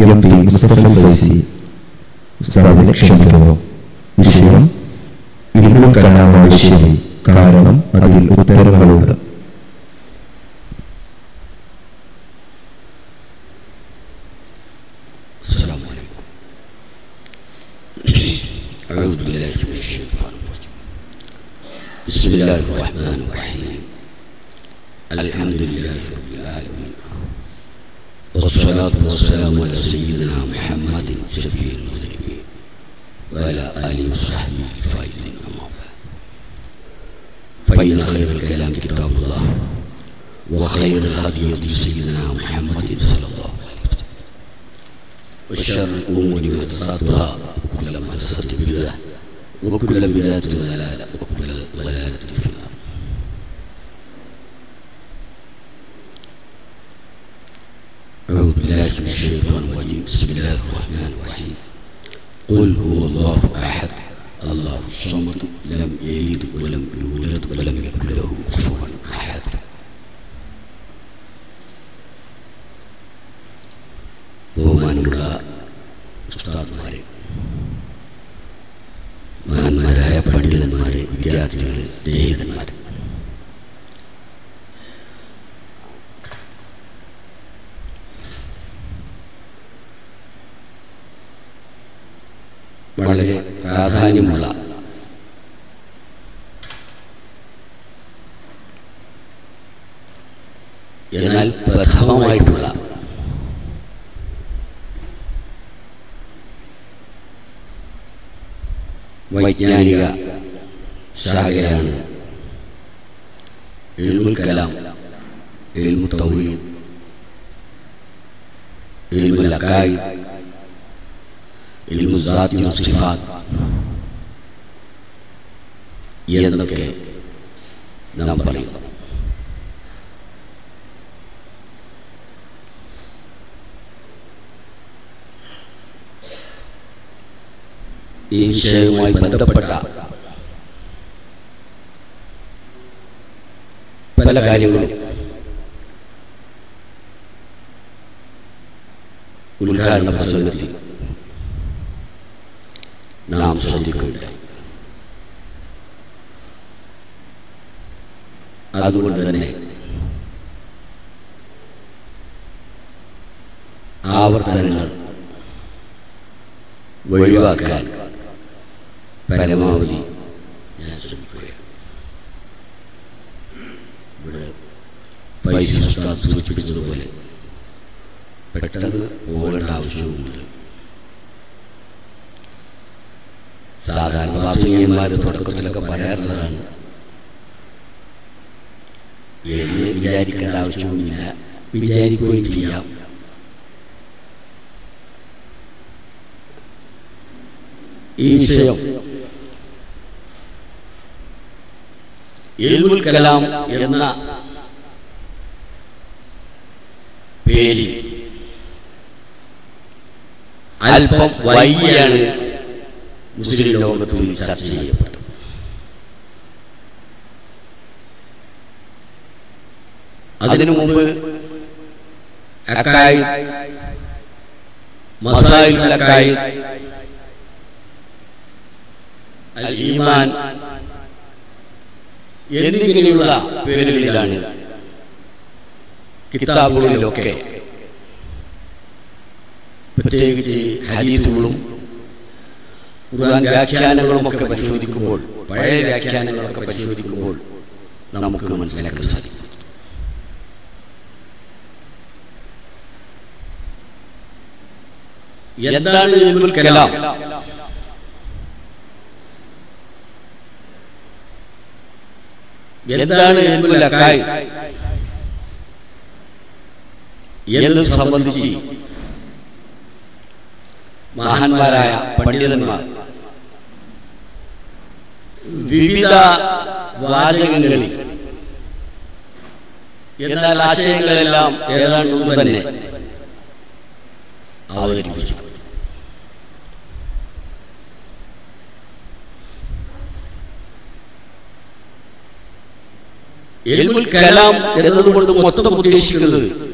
M P Mustafa Faizy ഉസ്താദിനെ ക്ഷണിക്കുന്നു വിഷയം ഇരുളും കലാമാണ് ശരി കാരണം അതിൽ ഉത്തരങ്ങളുണ്ട് السلام عليكم أعوذ بالله من الشيطان الرجيم بسم الله الرحمن الرحيم الحمد لله رب العالمين والصلاة والسلام على سيدنا محمد شفيع المذنبين وعلى آله وصحبه الفائزين أما فإن خير الكلام كتاب الله وخير الهدي هدي سيدنا محمد صلى الله عليه وسلم. وشر الأمور محدثاتها وكل محدثة بدعة وكل بدعة ضلالة وكل ضلالة في أعوذ بالله من الشيطان الرجيم بسم الله الرحمن الرحيم قل هو الله أحد الله الصمد لم يلد ولم يولد ولم يكن له كفوا أحد ബഹുമാനമുള്ള ഉസ്താദ്മാരെ മഹാന്മാരായ പണ്ഡിതന്മാരെ വിദ്യാർത്ഥികളെ സ്നേഹിതന്മാരെ വളരെ പ്രാധാന്യമുള്ള എന്നാൽ പ്രഥമമായിട്ടുള്ള വൈജ്ഞാനിക ശാഖയാണ് ഇൽമുൽ കലാം ഇൽമു തൗഹീദ് ഇൽമുൽ അഖായിദ് ഇൽമു ദാത്തി സിഫാത്ത്. എന്നൊക്കെ നാം പറയുന്നു? ഈ വിഷയവുമായി ബന്ധപ്പെട്ട പല കാര്യങ്ങളും ഉദ്ഘാടന പ്രസംഗത്തിൽ നാം ശ്രദ്ധിക്കുകയുണ്ടായി അതുകൊണ്ട് തന്നെ ആവർത്തനങ്ങൾ ഒഴിവാക്കാൻ പരമാവധി ഞാൻ ശ്രമിക്കുകയാണ്. ഇവിടെ പൈസ സൂചിപ്പിച്ചതുപോലെ പെട്ടെന്ന് പോകേണ്ട ആവശ്യവുമുണ്ട് സാധാരണ വാസനീയന്മാർ തുടക്കത്തിലൊക്കെ പറയാറുള്ളതാണ്. എന്ന് വിചാരിക്കേണ്ട ആവശ്യമൊന്നുമില്ല. വിചാരിക്കുകയും ചെയ്യാം. ഈ വിഷയം ഇൽമുൽ കലാം എന്ന പേരിൽ അല്പം വൈകിയാണ് മുസ്ലിം ലോകത്തും ചർച്ച ചെയ്യപ്പെട്ടു. അതിനു മുമ്പ് അക്കായി മസായിൽ അക്കായി അൽ ഈമാൻ എന്നിങ്ങനെയുള്ള പേരുകളിലാണ് കിതാബുകളിലൊക്കെ പ്രത്യേകിച്ച് ഹദീസുകളും ഖുർആൻ വ്യാഖ്യാനങ്ങളും ഒക്കെ പരിശോധിക്കുമ്പോൾ പഴയ വ്യാഖ്യാനങ്ങളൊക്കെ പരിശോധിക്കുമ്പോൾ നമുക്ക് മനസ്സിലാക്കാൻ സാധിക്കും. എന്താണ് എന്താണ് ഇൽമുൽ സംബന്ധിച്ച് മഹാന്മാരായ പണ്ഡിതന്മാർ വിവിധ വാചകങ്ങളിൽ. എന്നാൽ ആശയങ്ങളെല്ലാം ഏതാണ്ട് തന്നെ അവതരിപ്പിച്ചു. എൽമുൽ കലാം എന്നതുകൊണ്ട് മൊത്തം ഉദ്ദേശിക്കുന്നത്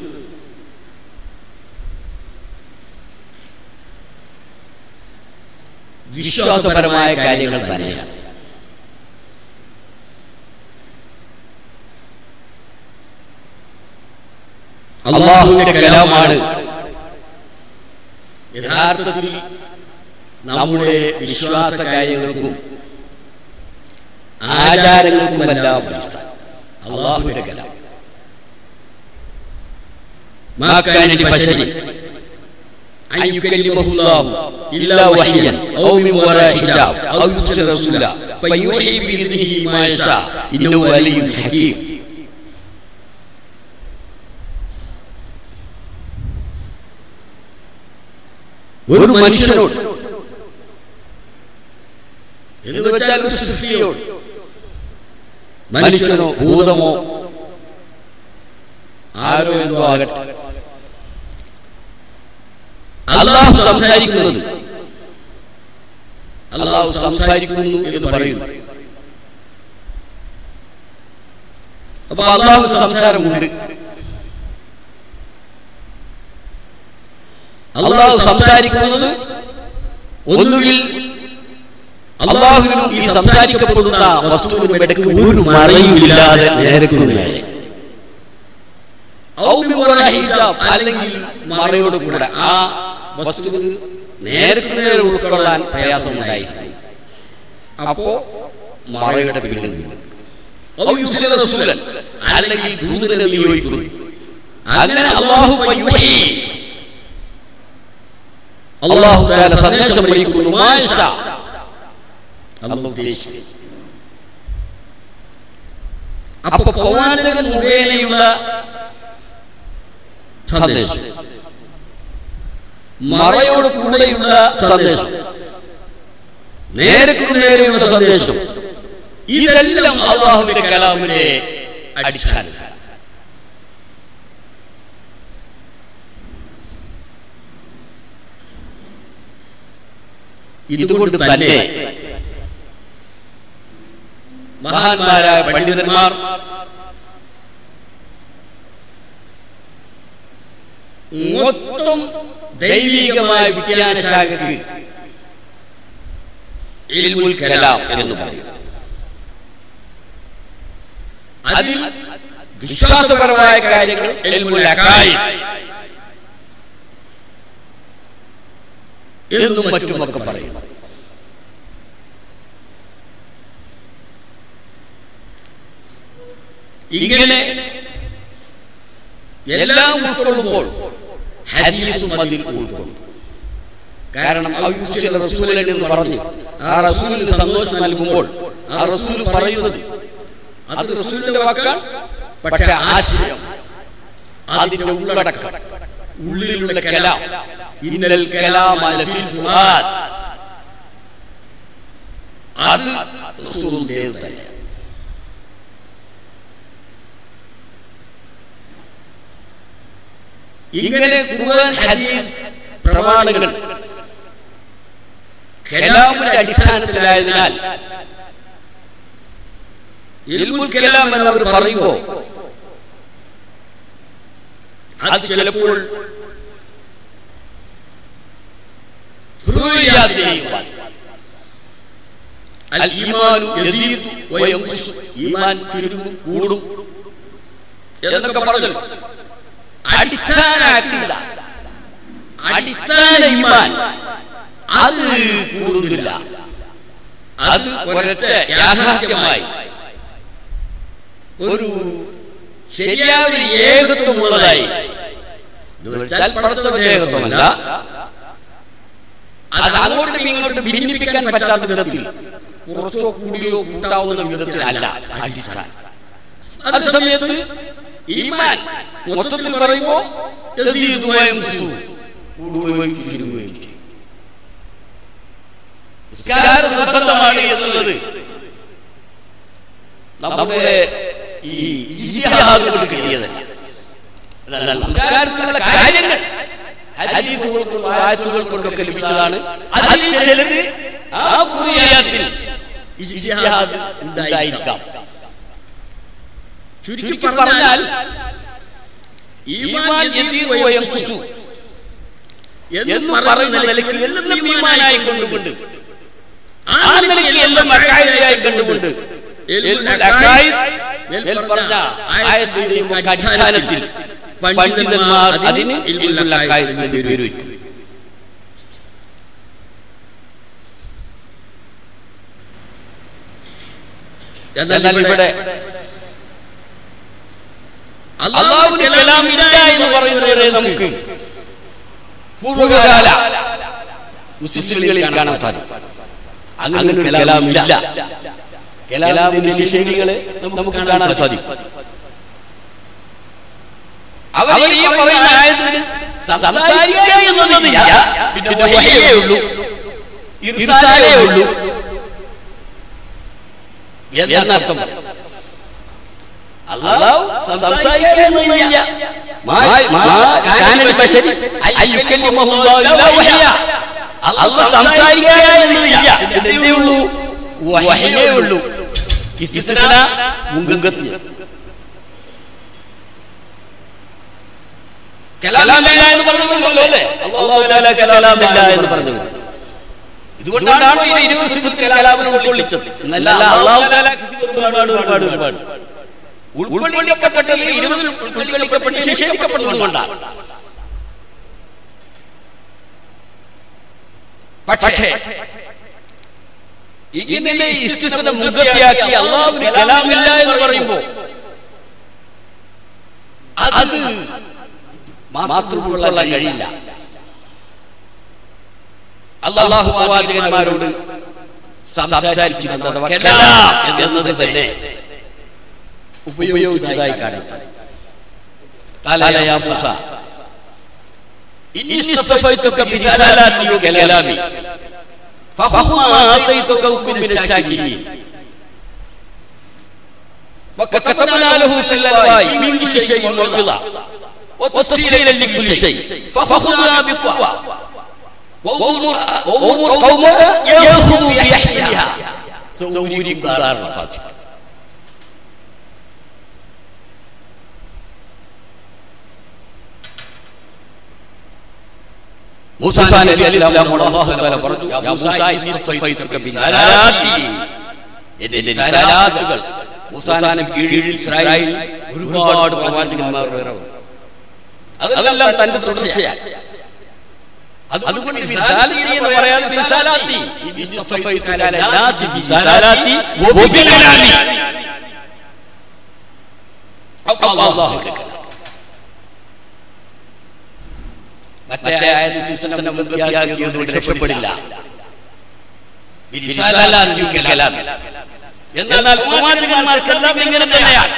വിശ്വാസപരമായ കാര്യങ്ങൾ തന്നെയാണ്. അള്ളാഹുവിന്റെ കലാമാണ് യഥാർത്ഥത്തിൽ നമ്മുടെ വിശ്വാസ കാര്യങ്ങൾക്കും ആചാരങ്ങൾക്കുമെല്ലാം അടിസ്ഥാനം അള്ളാഹുവിന്റെ കലാം ما كان لبشر أن يكلمه الله إلا وحيا أو من وراء حجاب أو يرسل رسولا فيوحي بإذنه ما يشاء إنه علي حكيم ഒരു മനുഷ്യനോട് എന്ന് വെച്ചാൽ ഒരു സൃഷ്ടിയോട് മനുഷ്യനോ ഭൂതമോ ആരോ എന്തോ ആകട്ടെ. അള്ളാഹു സംസാരിക്കുന്നത് അള്ളാഹു സംസാരിക്കുന്നു എന്ന് പറയുന്നു. അപ്പൊ അള്ളാഹു സംസാരമുണ്ട്. അള്ളാഹു സംസാരിക്കുന്നത് ഒന്നുകിൽ അള്ളാഹുവിനും ഈ സംസാരിക്കപ്പെടുന്ന വസ്തുവിനും ഇടയ്ക്ക് ഒരു മറയുമില്ലാതെ നേരക്കും നേരെ. ഹിജാബ് അല്ലെങ്കിൽ മറയോട് കൂടെ ആ വസ്തുവിന് നേർക്ക് നേരെ ഉൾക്കൊള്ളാൻ പ്രയാസമുണ്ടായിരിക്കും. അപ്പോ മറയുടെ പിന്നിൽ അല്ലെങ്കിൽ ദൂതനെ നിയോഗിക്കുന്നു അങ്ങനെ അള്ളാഹു അള്ളാഹു താല സന്ദേശം അറിയിക്കുന്നു മാഷ. അള്ളാഹു ഉദ്ദേശിക്കുന്നു. അപ്പൊ പ്രവാചകൻ മുഖേനയുള്ള സന്ദേശം. മറയോട് കൂടെയുള്ള സന്ദേശം. നേരക്കു നേരെയുള്ള സന്ദേശം. ഇതെല്ലാം അള്ളാഹുവിന്റെ കലാമിനെ അടിസ്ഥാനത്തിൽ ഇതുകൊണ്ട് തന്നെ മഹാന്മാരായ പണ്ഡിതന്മാർ മൊത്തം ദൈവികമായ വിജ്ഞാന ഇൽമുൽ കലാം എന്ന് പറയും അതിൽ വിശ്വാസപരമായ കാര്യങ്ങൾ ഇൽമുൽ അഖായിദ് എന്നും മറ്റുമൊക്കെ പറയും. ഇങ്ങനെ എല്ലാം ഉൾക്കൊള്ളുമ്പോൾ ഹരീസും അതിൽ ഉൾക്കൊള്ളും. കാരണം റസൂലൻ എന്ന് പറഞ്ഞു ആ റസൂലിന് സന്തോഷം നൽകുമ്പോൾ ആ റസൂൽ പറയുന്നത് അത് റസൂലിന്റെ വാക്കാണ് പക്ഷെ ആശയം അതിന്റെ ഉള്ളടക്കം. ഉള്ളിലുള്ള കലാം. ഇന്നൽ കലാം ലഫിൽ ഫുആദ് അത് ഇങ്ങനെ പ്രമാണങ്ങൾ കലാമിന്റെ അടിസ്ഥാനത്തിലായതിനാൽ ഇൽമുൽ കലാം എന്നവർ പറയുമ്പോ അത് ചിലപ്പോൾ കൂടും എന്നൊക്കെ പറഞ്ഞല്ലോ. അടിസ്ഥാന അടിസ്ഥാന ഇമാൻ അത് കൂടുന്നില്ല. അത് ഒരൊറ്റ യാഥാർത്ഥ്യമായി. ഒരു ശരിയായ ഒരു ഏകത്വമുള്ളതായി. എന്ന് വെച്ചാൽ പടച്ചവന്റെ ഏകത്വമല്ല. അത് അങ്ങോട്ടും ഇങ്ങോട്ടും ഭിന്നിപ്പിക്കാൻ പറ്റാത്ത വിധത്തിൽ കുറച്ചോ കൂടിയോ കൂട്ടാവുന്ന വിധത്തിൽ അല്ല അടിസ്ഥാനം. അതേ സമയത്ത് ഈമാൻ മൊത്തത്തിൽ പറയുമ്പോ കൂടുകയും ചുരുങ്ങുകയും നിർബന്ധമാണ് എന്നുള്ളത്. നമ്മുടെ ഈ ഇജ്തിഹാദ് കൊണ്ട് കിട്ടിയതല്ല സംസ്കാരത്തിലുള്ള കാര്യങ്ങൾ. ഹദീസുകൾ കൊണ്ടും ആയത്തുകൾ കൊണ്ടൊക്കെ ലഭിച്ചതാണ്. അതിൽ ചിലത് ആ ഫുറിയാത്തിൽ ഇജ്തിഹാദ് ഉണ്ടായിരിക്കാം. ചുരുക്കി പറഞ്ഞാൽ ഈമാൻ യസീദു വയൻഖുസു എന്ന് പറയുന്ന നിലയ്ക്ക് എല്ലാം ഈമാനായി കൊണ്ടുകൊണ്ട് ആ നിലയ്ക്ക് എല്ലാം അക്കായതയായി കണ്ടുകൊണ്ട് പറഞ്ഞ അടിസ്ഥാനത്തിൽ പണ്ഡിതന്മാർ അതിന് എന്നാൽ ഇവിടെ അള്ളാഹുവിന്റെ കലാം ഇല്ല എന്ന് പറയുന്നത് നമുക്ക് പൂർവകാല മുസ്ലിങ്ങളിൽ കാണാൻ സാധിക്കും. അങ്ങനെ കലാമിന്റെ നമുക്ക് കാണാൻ സാധിക്കും. അവർ ഈ പറയുന്ന ആയത്തിന് സംസാരിക്കുക എന്നതില്ല പിന്നെ വഹിയേ ഉള്ളൂ. ഇർസാലേ ഉള്ളൂ. എന്നർത്ഥം അള്ളാഹു അള്ളാഹ് സംസാരിക്കുക ഉള്ളൂ. വഹിയേ ഉള്ളൂ. ഇസ്തിസ്ന മുങ്കത്തി കലാമില്ല എന്ന് പറഞ്ഞല്ലോ അല്ലേ? തആല കലാമില്ല എന്ന് പറഞ്ഞു ഇതുകൊണ്ടാണ് ഇത് ഇരുപത് സിദ്ധത്തിൽ കലാമിനെ ഉൾക്കൊള്ളിച്ചത്. എന്നല്ല തആല ഒരുപാട് ഉൾക്കൊള്ളിക്കപ്പെട്ടത് ഇരുപതിൽ ഉൾക്കൊള്ളിക്കപ്പെട്ട് നിഷേധിക്കപ്പെട്ടത് കൊണ്ടാണ് പക്ഷേ ഇങ്ങനെ ഇസ്തിസ്ന മുഖത്തിയാക്കി അള്ളാഹുവിന് കലാമില്ല എന്ന് പറയുമ്പോൾ അത് മാത്രം ഉൾക്കൊള്ളാൻ കഴിയില്ല അള്ളാഹു പ്രവാചകന്മാരോട് സംസാരിച്ചിരുന്നത് അഥവാ കലാം എന്നത് തന്നെ ഉപയോഗിച്ചതായി കാണാം താലായ മൂസ فخذ ما آتيتك وكن من الشاكرين. وكتبنا له في الألواح من كل شيء موعظة وتفصيلا لكل شيء. فخذها بقوة. وأمر وأمر قومك يأخذوا بأحسنها. سأريكم دار الفاتحة മൂസാ നബി അലൈഹിസ്സലാമോട് അല്ലാഹു തആല പറഞ്ഞു യാ മൂസാ ഇസ്തഫൈതുക ബിസലാത്തി എന്റെ റിസാലാത്തുകൾ മൂസാ നബി കീഴിൽ ഇസ്രായേൽ ഒരുപാട് പ്രവാചകന്മാർ അതെല്ലാം തന്റെ തുടർച്ചയാണ്. അതുകൊണ്ട് റിസാലത്തി എന്ന് പറയാൻ റിസാലാത്തി ഇന്നി ഇസ്തഫൈതുക അലാ നാസി ബിസലാത്തി വബികലാമി അല്ലാഹു അക്ബർ. മറ്റേ രക്ഷപ്പെടില്ല. എന്നാൽ പ്രവാചകന്മാർക്കെല്ലാം ഇങ്ങനെ തന്നെയാണ്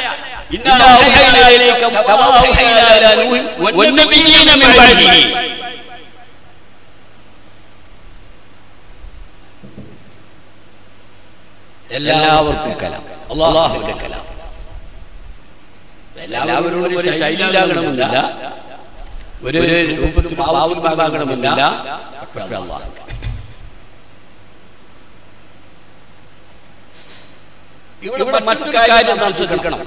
എല്ലാവർക്കും കലാം. അള്ളാഹുവിന്റെ കലാം. എല്ലാവരോടും ഒരു ശൈലിയിലാകണമെന്നില്ല ഒരു രൂപത്തിൽ അള്ളാഹു ഇവിടെ മറ്റൊരു കാര്യം നാം ശ്രദ്ധിക്കണം.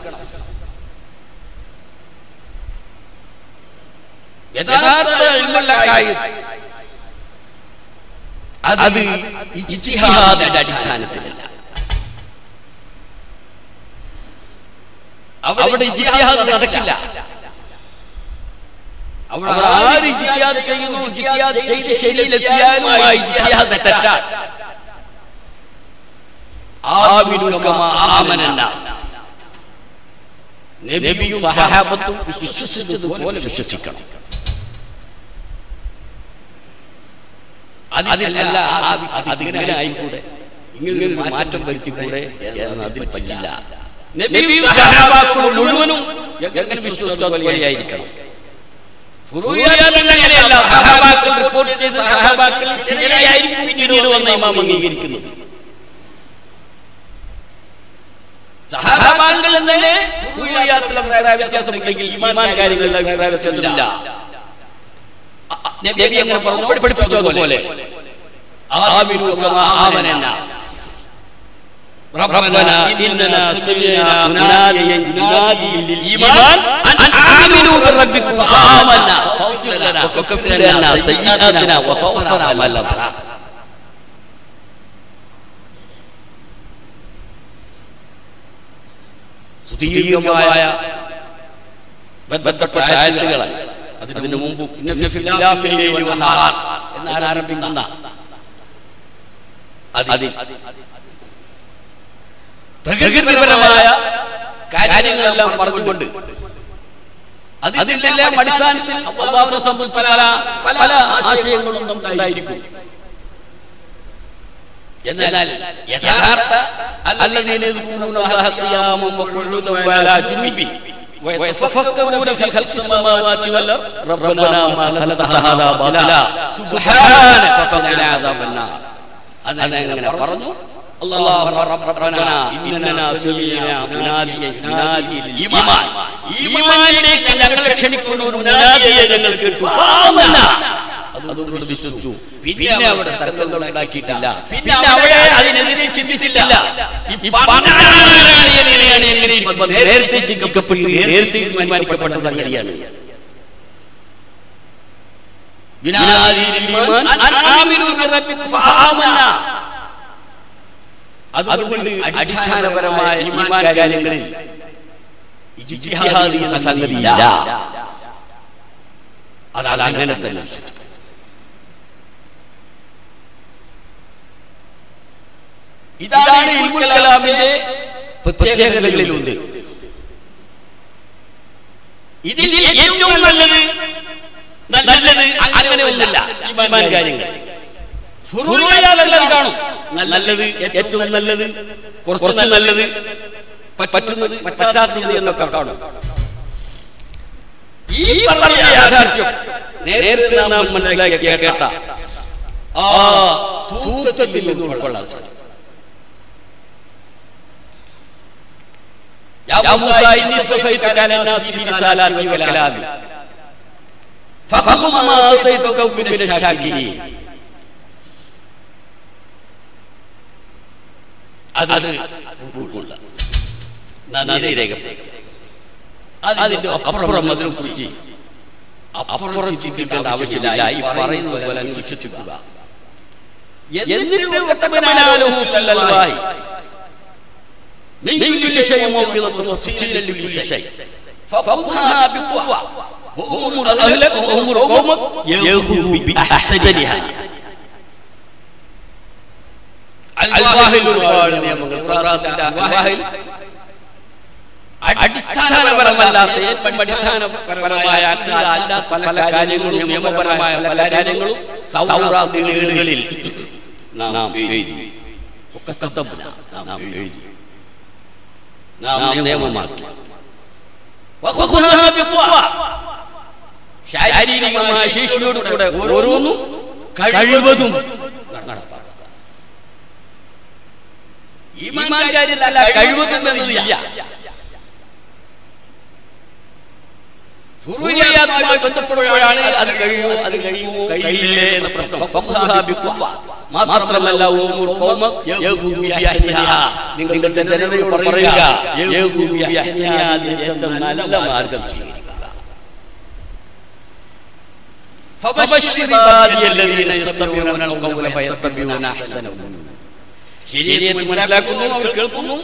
യഥാർത്ഥ ഇൽമുള്ള കാര്യം. അത് അടിസ്ഥാനത്തിലല്ല. അവിടെ നടക്കില്ല. ആര് ജിത്യാദ് ചെയ്യുന്നു? ഇജ്തിഹാദ് ചെയ്ത് ശരിയിലെത്തിയാലും ജിത്യാദ് ആമനന്ന നബിയും സഹാബത്തും വിശ്വസിച്ചതുപോലെ വിശ്വസിക്കണം. അതിലല്ല അതിങ്ങനെ ആയിക്കൂടെ? ഇങ്ങനെ മാറ്റം വരുത്തിക്കൂടെ അതിൽ പറ്റില്ല. മുഴുവനും എങ്ങനെ വിശ്വസിച്ചതുപോലെയായിരിക്കണം അങ്ങനെയല്ല സഹാബാക്കൾ റിപ്പോർട്ട് ചെയ്ത സഹാബാക്കൾ ശരിയായിരിക്കും പിന്നീട് വന്ന ഇമാം അംഗീകരിക്കുന്നത്. സഹാബാക്കൾ തന്നെ വ്യത്യാസമുണ്ടെങ്കിൽ ഈമാൻ കാര്യങ്ങളിൽ വ്യത്യാസമില്ല നബി അങ്ങനെ പറഞ്ഞു? പഠിപ്പിച്ചതുപോലെ. ആമിനു ആമനന്ന ربنا إننا سمعنا مناديا ينادي للإيمان أن آمنوا بربكم فآمنا فاغفر لنا سيئاتنا وتوفنا مع الأبرار. സ്തുതീയമായ ബന്ധപ്പെട്ട പ്രകൃതിപരമായ കാര്യങ്ങളെല്ലാം പറഞ്ഞുകൊണ്ട് അതിലെല്ലാം അടിസ്ഥാനത്തിൽ അള്ളാഹുവിനെ സംബന്ധിച്ച പല പല ആശയങ്ങളും ഉണ്ടായിരിക്കും എന്നാൽ യഥാർത്ഥ الذين يذكرون الله قياما وقعودا وعلى جنوبهم ويتفكرون في خلق السماوات والارض ربنا ما خلقت هذا باطلا سبحانك فقنا عذاب النار അതാണ് എങ്ങനെ പറഞ്ഞു الله ربنا إننا سمعنا مناديا ينادي للإيمان ഈമാനിലേക്ക് ഞങ്ങളെ ക്ഷണിക്കുന്ന ഒരു മുനാദിയെ ഞങ്ങൾ കേട്ടു ഫാമന്നാ. അതുകൊണ്ട് വിശ്വസിച്ചു പിന്നെ അവിടെ തർക്കങ്ങൾ ഉണ്ടാക്കിയിട്ടില്ല പിന്നെ അവിടെ അതിനെതിരെ ചിന്തിച്ചില്ല ഈ പറഞ്ഞാരാണ് എങ്ങനെയാണ് എങ്ങനെ ഇരിക്കുന്നത്? നേരത്തെ ചിന്തിക്കപ്പെട്ട് നേരത്തെ തീരുമാനിക്കപ്പെട്ടത് അങ്ങനെയാണ് യുനാദി അതുകൊണ്ട് അടിസ്ഥാനപരമായ ഈമാൻ കാര്യങ്ങളിൽ ഇജ്തിഹാദ് എന്ന സംഗതിയില്ല അത് അങ്ങനെ തന്നെ. ഇതാണ് കലാമിന്റെ പ്രത്യേകതകളിലുണ്ട് ഇതിൽ ഏറ്റവും നല്ലത് നല്ലത് അങ്ങനെ ഒന്നല്ല കാര്യങ്ങൾ. കാണും നല്ലത് ഏറ്റവും നല്ലത് കുറച്ച് നല്ലത് പറ്റുന്നത് പറ്റാത്തത് എന്നൊക്കെ കാണും ഈ പറഞ്ഞ യാഥാർത്ഥ്യം നേരത്തെ നാം മനസ്സിലാക്കിയ കേട്ട ആ സൂത്രത്തിൽ നിന്ന് ഉൾക്കൊള്ളാം يا موسى إني اصطفيتك على الناس برسالاتي وكلامي فخذ ما آتيتك وكن من الشاكرين അത് ഉൾക്കൊള്ളാം നന്ദി രേഖപ്പെടുത്തുക അതിന്റെ അപ്പുറം അതിനെ കുറിച്ച് അപ്പുറം ചിന്തിക്കേണ്ട ആവശ്യമില്ല. ഈ പറയുന്നത് പോലെ അങ്ങ് വിശ്വസിക്കുക. എന്നിട്ട് അൽവാഹിൽ ഒരുപാട് നിയമങ്ങൾ നാം നാം ശാരീരികമായ ശേഷിയോടുകൂടെ ഓരോന്നും കഴിവതും ഈമാൻ കാര്യത്തിലല്ല കഴിവതും എന്നതില്ല ഫുറുയാത്തുമായി ബന്ധപ്പെടുമ്പോഴാണ് അത് കഴിയുമോ? അത് കഴിയുമോ? കഴിയില്ലേ എന്ന പ്രശ്നം. മാത്രമല്ല. നിങ്ങളുടെ ജനതയോട് പറയുക നല്ല മാർഗം ശരിയെന്ന് മനസ്സിലാക്കുന്നു അവർ കേൾക്കുന്നു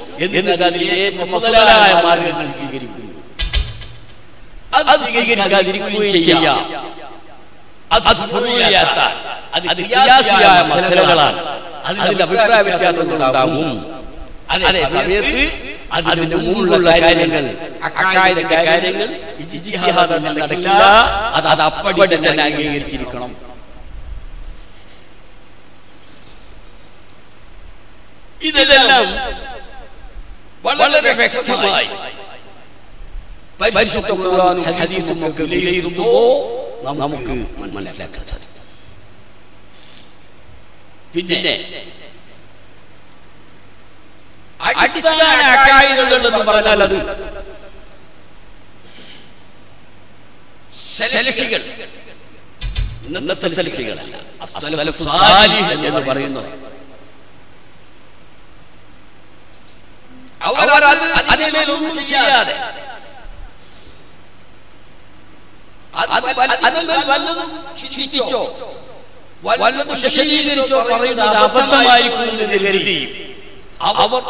മാർഗങ്ങൾ സ്വീകരിക്കുന്നു. അത് സ്വീകരിക്കാതിരിക്കുകയും ചെയ്യാം. അതിന്റെ കാര്യങ്ങൾ അത് അപ്പടി തന്നെ അംഗീകരിച്ചിരിക്കണം. ഇതെല്ലാം വളരെ വ്യക്തമായി പരിശുദ്ധ ഖുർആനും ഹദീസും ഒക്കെ വിലയിരുത്തുമ്പോൾ നമുക്ക് മനസ്സിലാക്കാൻ സാധിക്കും പിന്നെ അടിസ്ഥാന അക്കായുകൾ എന്ന് പറഞ്ഞാൽ അത് സെലഫികൾ. ഇന്നത്തെ സെലഫികളല്ല. എന്ന് പറയുന്നത്. അവർ അത് അതിലൊന്നും ചെയ്യാതെ അതിൽ വല്ലതും ചിന്തിച്ചോ വല്ലതും ശശീകരിച്ചോ പറയുന്നത് അബദ്ധമായിരിക്കും എന്ന് കരുതി. അവർ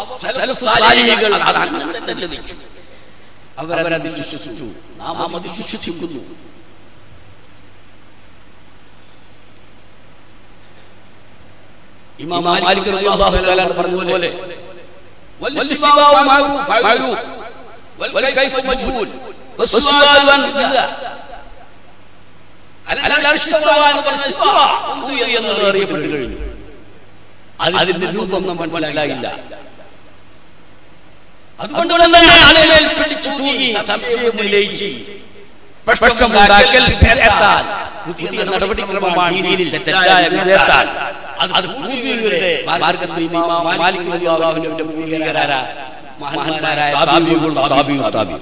അങ്ങനെ തന്നെ വെച്ചു. അവരത് വിശ്വസിച്ചു. നാം അത് വിശ്വസിക്കുന്നു. ഇമാം മാലിക് റളിയല്ലാഹു പറഞ്ഞതുപോലെ والسباع معروف معروف والكيف مجهول والسؤال عن بدعة അല്ല എന്ന് പറഞ്ഞ ഇസ്തിവാ ഉണ്ട് എന്നുള്ളത് അറിയപ്പെട്ടു കഴിഞ്ഞു അതിന്റെ രൂപം നമ്മൾ മനസ്സിലായില്ല അതുകൊണ്ട് തന്നെ ആളുകളിൽ പിടിച്ചു തൂങ്ങി സംശയം ഉന്നയിച്ച് പ്രശ്നമുണ്ടാക്കൽ വിധേയത്താൽ പുതിയ നടപടിക്രമമാണ് ദീനിൽ തെറ്റായ വിധേയത്താൽ അത് പൂർവികരുടെ മാർഗത്തിൽ മാലിക് റളിയല്ലാഹുവിന്റെ പൂർവികരായ മഹാന്മാരായ താബിഉകൾ താബിഉ താബിഉ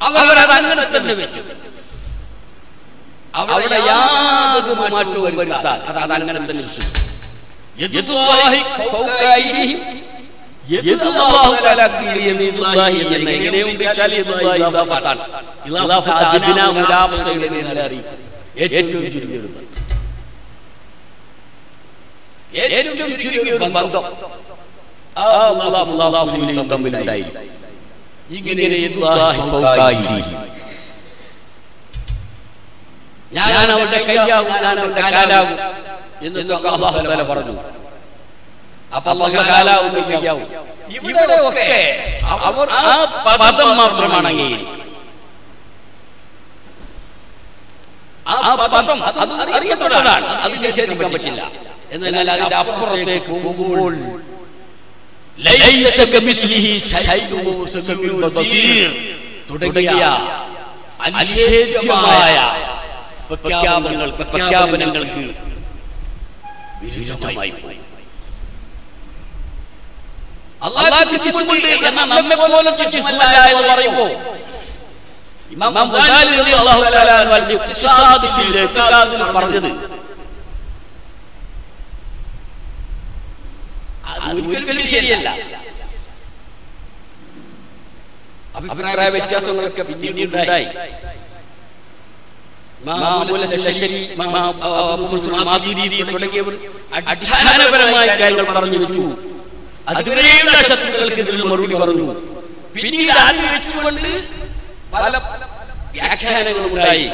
അവരത് അങ്ങനെ തന്നെ വെച്ചു. അവിടെ യാതൊരു മാറ്റവും വരുത്താൻ അത് അങ്ങനെ തന്നെ വിശ്വസിച്ചു ഏറ്റവും ചുരുങ്ങിയത് ബന്ധം. ഏറ്റവും ബന്ധം. ഇങ്ങനെ ഞാൻ കൈയാകും ഞാൻ കാലാകും എന്നൊക്കെ പറഞ്ഞു. അപ്പൊ കാലാവും കൈയാവും ഇവിടെ ഒക്കെ അവർ ആ പദം മാത്രമാണ് അംഗീകരിക്കുക ആ പദം അത് അറിയപ്പെട്ടതാണ് അത് നിഷേധിക്കാൻ പറ്റില്ല. എന്നാൽ അതിന്റെ അപ്പുറത്തേക്ക് പോകുമ്പോൾ തുടങ്ങിയ അനിഷേധ്യമായ പ്രഖ്യാപനങ്ങൾ പ്രഖ്യാപനങ്ങൾക്ക് വിരുദ്ധമായി പോയി. അള്ളാഹ് ശിശുമുണ്ട് എന്ന നമ്മെ പോലെ ശിശുമല്ല എന്ന് പറയുമ്പോ ഇമാം ഗസാലി റളിയല്ലാഹു തആല അൻഹു ഇഖ്തിസാദ് ഫിൽ ഇഖ്തിസാദിൽ പറഞ്ഞത് ഒരിക്കലും ശരിയല്ല. അഭിപ്രായ വ്യത്യാസങ്ങളൊക്കെ പിന്നീടുണ്ടായി തുടങ്ങിയവർ അടിസ്ഥാനപരമായ കാര്യങ്ങൾ പറഞ്ഞു വെച്ചു അതുവരെയുള്ള എതിരിൽ മറുപടി പറഞ്ഞു. പിന്നീട് ആദ്യം വെച്ചുകൊണ്ട് പല വ്യാഖ്യാനങ്ങളും ഉണ്ടായി.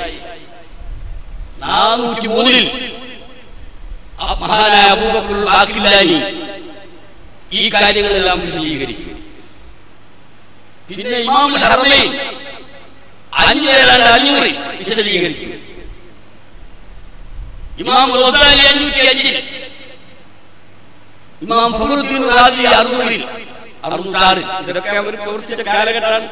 നാനൂറ്റി മൂന്നിൽ മഹാനായ അബൂബക്കർ ബാക്കില്ലായി ഈ കാര്യങ്ങളെല്ലാം വിശദീകരിച്ചു. പിന്നെ ഇമാം ഹർമൈൻ അഞ്ഞൂറ് അഞ്ഞൂറിൽ വിശദീകരിച്ചു. ഇമാം അഞ്ഞൂറ്റി അഞ്ചിൽ ഇമാം ഫഖറുദ്ദീൻ ഗാസി അറുന്നൂറിൽ അറുന്നൂറ്റാറിൽ ഇതൊക്കെ അവർ പ്രവർത്തിച്ച കാലഘട്ടമാണ്.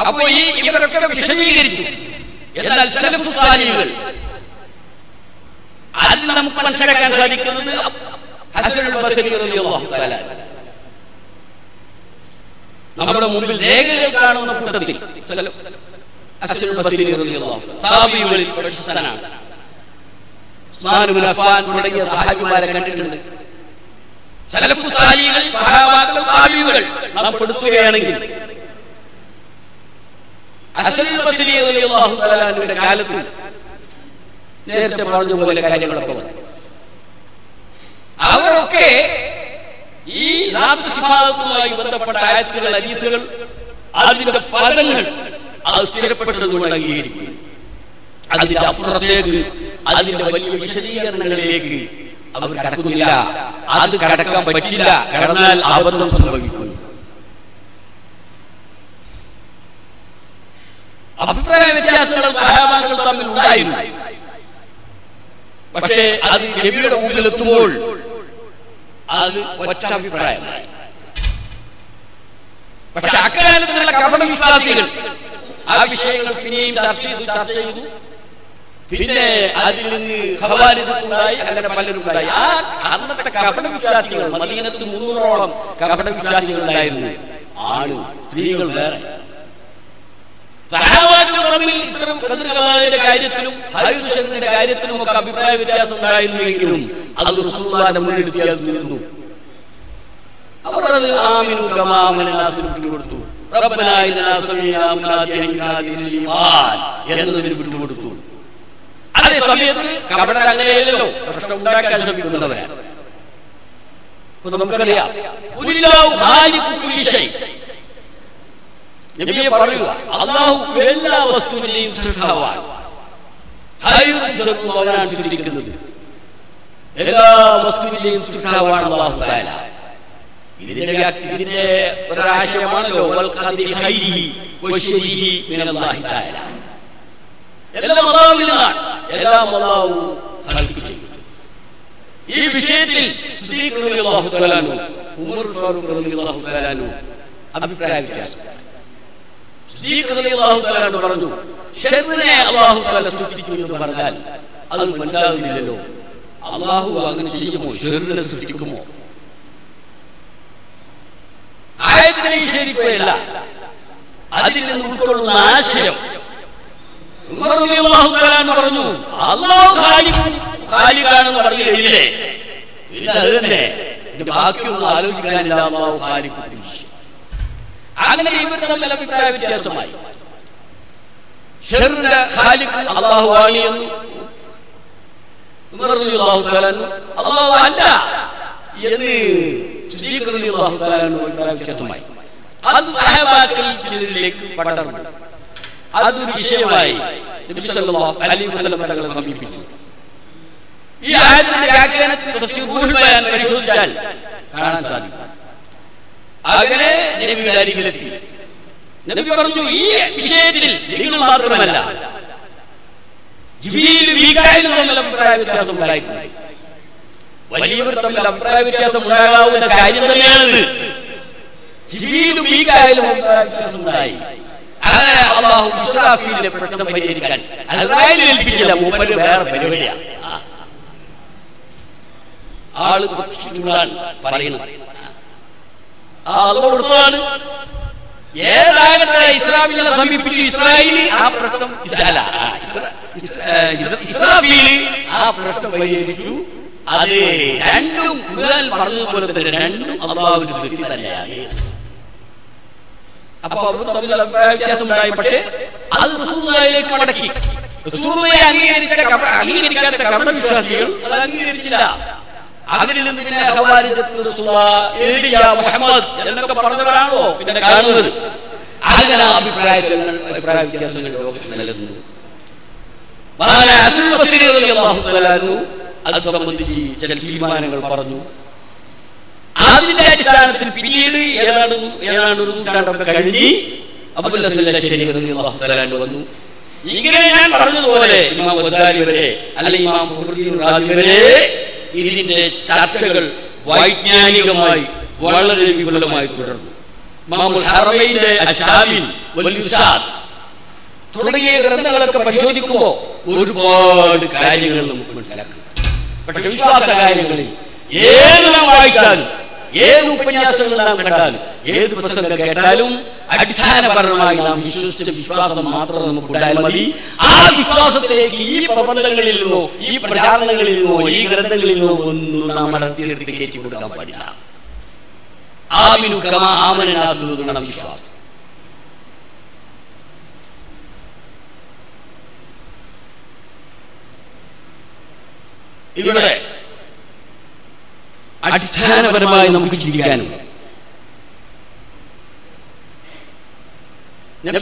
അപ്പോ ഈ ഇവരൊക്കെ വിശദീകരിച്ചു. എന്നാൽ സലഫ് സാലികൾ അതിൽ നമുക്ക് മനസ്സിലാക്കാൻ സാധിക്കുന്നത് നമ്മുടെ മുമ്പിൽ രേഖകൾ കാണുന്ന കൂട്ടത്തിൽ ഹസൻ ബസരി റളിയല്ലാഹു താബികളിൽ പ്രശസ്തനാണ്. തുടങ്ങിയ സഹാബിമാരെ കണ്ടിട്ടുണ്ട്. നാം പെടുത്തുകയാണെങ്കിൽ കാലത്ത് നേരത്തെ പറഞ്ഞ പോലെ കാര്യങ്ങളൊക്കെ വന്നു. അവരൊക്കെ ഈ നാമസിഫാദത്തുമായി ബന്ധപ്പെട്ട ആയത്തുകൾ അരീസുകൾ അതിന്റെ പദങ്ങൾ അത് സ്ഥിരപ്പെട്ടതുകൊണ്ട് അംഗീകരിക്കും. അതിന്റെ അപ്പുറത്തേക്ക് അതിന്റെ വലിയ വിശദീകരണങ്ങളിലേക്ക് അവർ കടക്കുന്നില്ല. അത് കടക്കാൻ പറ്റില്ല. കടന്നാൽ അബദ്ധം സംഭവിക്കും. അഭിപ്രായ വ്യത്യാസങ്ങൾ സഹാബാക്കൾ തമ്മിൽ ഉണ്ടായിരുന്നു. പക്ഷേ അത് നബിയുടെ മുമ്പിൽ എത്തുമ്പോൾ അത് ഒറ്റ അഭിപ്രായമായി. പക്ഷെ അക്കാലത്തുള്ള കപട വിശ്വാസികൾ ആ വിഷയങ്ങൾ പിന്നെയും ചർച്ച ചെയ്തു ചർച്ച ചെയ്തു. പിന്നെ അതിൽ നിന്ന് ഖവാരിജത്തുണ്ടായി അങ്ങനെ പലരുണ്ടായി. ആ അന്നത്തെ കപട വിശ്വാസികൾ മദീനത്ത് മുന്നൂറോളം കപട വിശ്വാസികൾ ഉണ്ടായിരുന്നു ആണ് സ്ത്രീകൾ വേറെ. ഇത്തരം കാര്യത്തിലും കാര്യത്തിലും അഭിപ്രായ വ്യത്യാസം ഉണ്ടായിരുന്നുവെങ്കിലും വിട്ടുകൊടുത്തു എല്ലാ വസ്തുവിന്റെയും സൃഷ്ടാവാണ് എല്ലാ സൃഷ്ടാവാണ് അള്ളാഹു താല ഇതിന്റെ വ്യാഖ്യ- ഇതിന്റെ ഒരാശയമാണല്ലോ വൽ ഖദരി ഖൈരിഹി വശരിഹി മിനല്ലാഹി തആല. എല്ലാം അള്ളാഹുവിൽ നിന്നാണ് എല്ലാം അള്ളാഹു ഖൽഖ് ചെയ്യും. ഈ വിഷയത്തിൽ സിദ്ദീഖ് റളിയല്ലാഹു തആല അൻഹു, ഉമർ ഫാറൂഖ് റളിയല്ലാഹു തആല അൻഹു അഭിപ്രായ വ്യത്യാസം. സിദ്ദീഖ് റളിയല്ലാഹു തആല അൻഹു പറഞ്ഞു ഷർറിനെ അള്ളാഹു തആല സൃഷ്ടിച്ചു എന്ന് പറഞ്ഞാൽ അത് മനസ്സിലാകുന്നില്ലല്ലോ. അള്ളാഹു അങ്ങനെ ചെയ്യുമോ? ഷെറിനെ സൃഷ്ടിക്കുമോ? ആയത്തിനെ നിഷേധിക്കുകയല്ല. അതിൽ നിന്ന് ഉൾക്കൊള്ളുന്ന ആശയം. പറഞ്ഞു അള്ളാഹു ഖാലിഖും ഖാലിഖാണെന്ന് ബാക്കിയുള്ള ആലോചിക്കാനില്ല അങ്ങനെ ഇവർ തമ്മിൽ അഭിപ്രായ വ്യത്യാസമായി. അള്ളാഹു അല്ല. എന്ന് വ്യത്യാസമായി അത് സഹാബാക്കൾ ചിലരിലേക്ക് പടർന്നു. അതൊരു വിഷയമായി തങ്ങളെ സമീപിച്ചു. ഈ ആയത്തിന്റെ വ്യാഖ്യാനത്തിൽ പരിശോധിച്ചാൽ കാണാൻ സാധിക്കും. അങ്ങനെ നബിയുടെ അരികിലെത്തി നബി പറഞ്ഞു ഈ വിഷയത്തിൽ നിങ്ങൾ മാത്രമല്ല മീകായിലും തമ്മിൽ അഭിപ്രായ വ്യത്യാസം ഉണ്ടായിട്ടുണ്ട്. വലിയവർ തമ്മിൽ അഭിപ്രായ വ്യത്യാസം ഉണ്ടാകാവുന്ന കാര്യം തന്നെയാണിത് ജിബ്രീലും മീകായിലും അഭിപ്രായ വ്യത്യാസം ഉണ്ടായി അങ്ങനെ ആൾ ആ ആ പ്രശ്നം ആ പ്രശ്നം പരിഹരിച്ചു അത് രണ്ടും മുതൽ പറഞ്ഞതുപോലെ തന്നെ രണ്ടും അള്ളാഹുവിന്റെ സൃഷ്ടി തന്നെയാണ്. അപ്പൊ അവർ തമ്മിൽ അഭിപ്രായ വ്യത്യാസം ഉണ്ടായി. പക്ഷേ അത് റസൂലുള്ളാഹിയിലേക്ക് മടക്കി. റസൂലുള്ളാഹിയെ അംഗീകരിച്ച അംഗീകരിക്കാത്ത കപട വിശ്വാസികൾ അത് അംഗീകരിച്ചില്ല. അതിൽ നിന്ന് പിന്നെ മുഹമ്മദ് എന്നൊക്കെ പറഞ്ഞവരാണോ പിന്നെ കാണുന്നത്. അങ്ങനെ അഭിപ്രായ അഭിപ്രായ വ്യത്യാസങ്ങൾ ലോകത്ത് നിലനിന്നു മഹാനായ അസുൽ അത് സംബന്ധിച്ച് ചില തീരുമാനങ്ങൾ പറഞ്ഞു. അതിന്റെ അടിസ്ഥാനത്തിൽ പിന്നീട് ഏതാണ്ട് ഏതാണ്ട് ഒരു നൂറ്റാണ്ടൊക്കെ കഴിഞ്ഞ് അബുൽ അൻഹു വന്നു. ഇങ്ങനെ ഞാൻ പറഞ്ഞതുപോലെ ഇമാം ഗസാലി വരെ ഇമാം ഫഖറുദ്ദീൻ റാസി വരെ ഇതിന്റെ ചർച്ചകൾ വൈജ്ഞാനികമായി വളരെ വിപുലമായി തുടർന്നു. ഇമാമുൽ ഹറമൈന്റെ അശാബിൻ വൽ ഇർഷാദ് തുടങ്ങിയ ഗ്രന്ഥങ്ങളൊക്കെ പരിശോധിക്കുമ്പോൾ ഒരുപാട് കാര്യങ്ങൾ നമുക്ക് മനസ്സിലാക്കാം. പക്ഷെ വിശ്വാസ കാര്യങ്ങളിൽ ഏത് നാം വായിച്ചാലും ഏത് ഉപന്യാസങ്ങൾ നാം കണ്ടാലും ഏത് പ്രസംഗം കേട്ടാലും അടിസ്ഥാനപരമായി നാം വിശ്വസിച്ച വിശ്വാസം മാത്രം നമുക്ക് ഉണ്ടായാൽ മതി. ആ വിശ്വാസത്തിലേക്ക് ഈ പ്രബന്ധങ്ങളിൽ നിന്നോ ഈ പ്രചാരണങ്ങളിൽ നിന്നോ ഈ ഗ്രന്ഥങ്ങളിൽ നിന്നോ ഒന്നും നാം അടർത്തിയെടുത്ത് കയറ്റി കൊടുക്കാൻ പാടില്ല. ആമിനു കമാ ആമനാസുന്ന വിശ്വാസം. ഇവിടെ അടിസ്ഥാനപരമായി നമുക്ക് ചിന്തിക്കാനും. തങ്ങളുടെ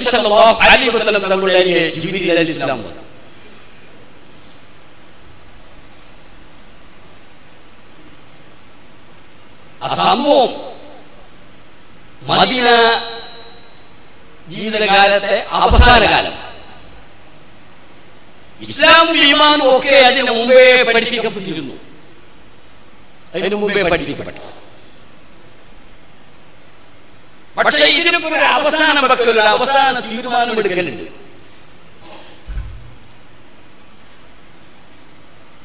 ആ സംഭവം മദീന ജീവിതകാലത്തെ അവസാന കാലം ഇസ്ലാമും ഈമാനും ഒക്കെ അതിന് മുമ്പേ പഠിപ്പിക്കപ്പെട്ടിരുന്നു. അതിന് മുമ്പേ പഠിപ്പിക്കപ്പെട്ടു. പക്ഷേ ഇതിനൊക്കെ ഒരു അവസാനം വെക്കൽ അവസാന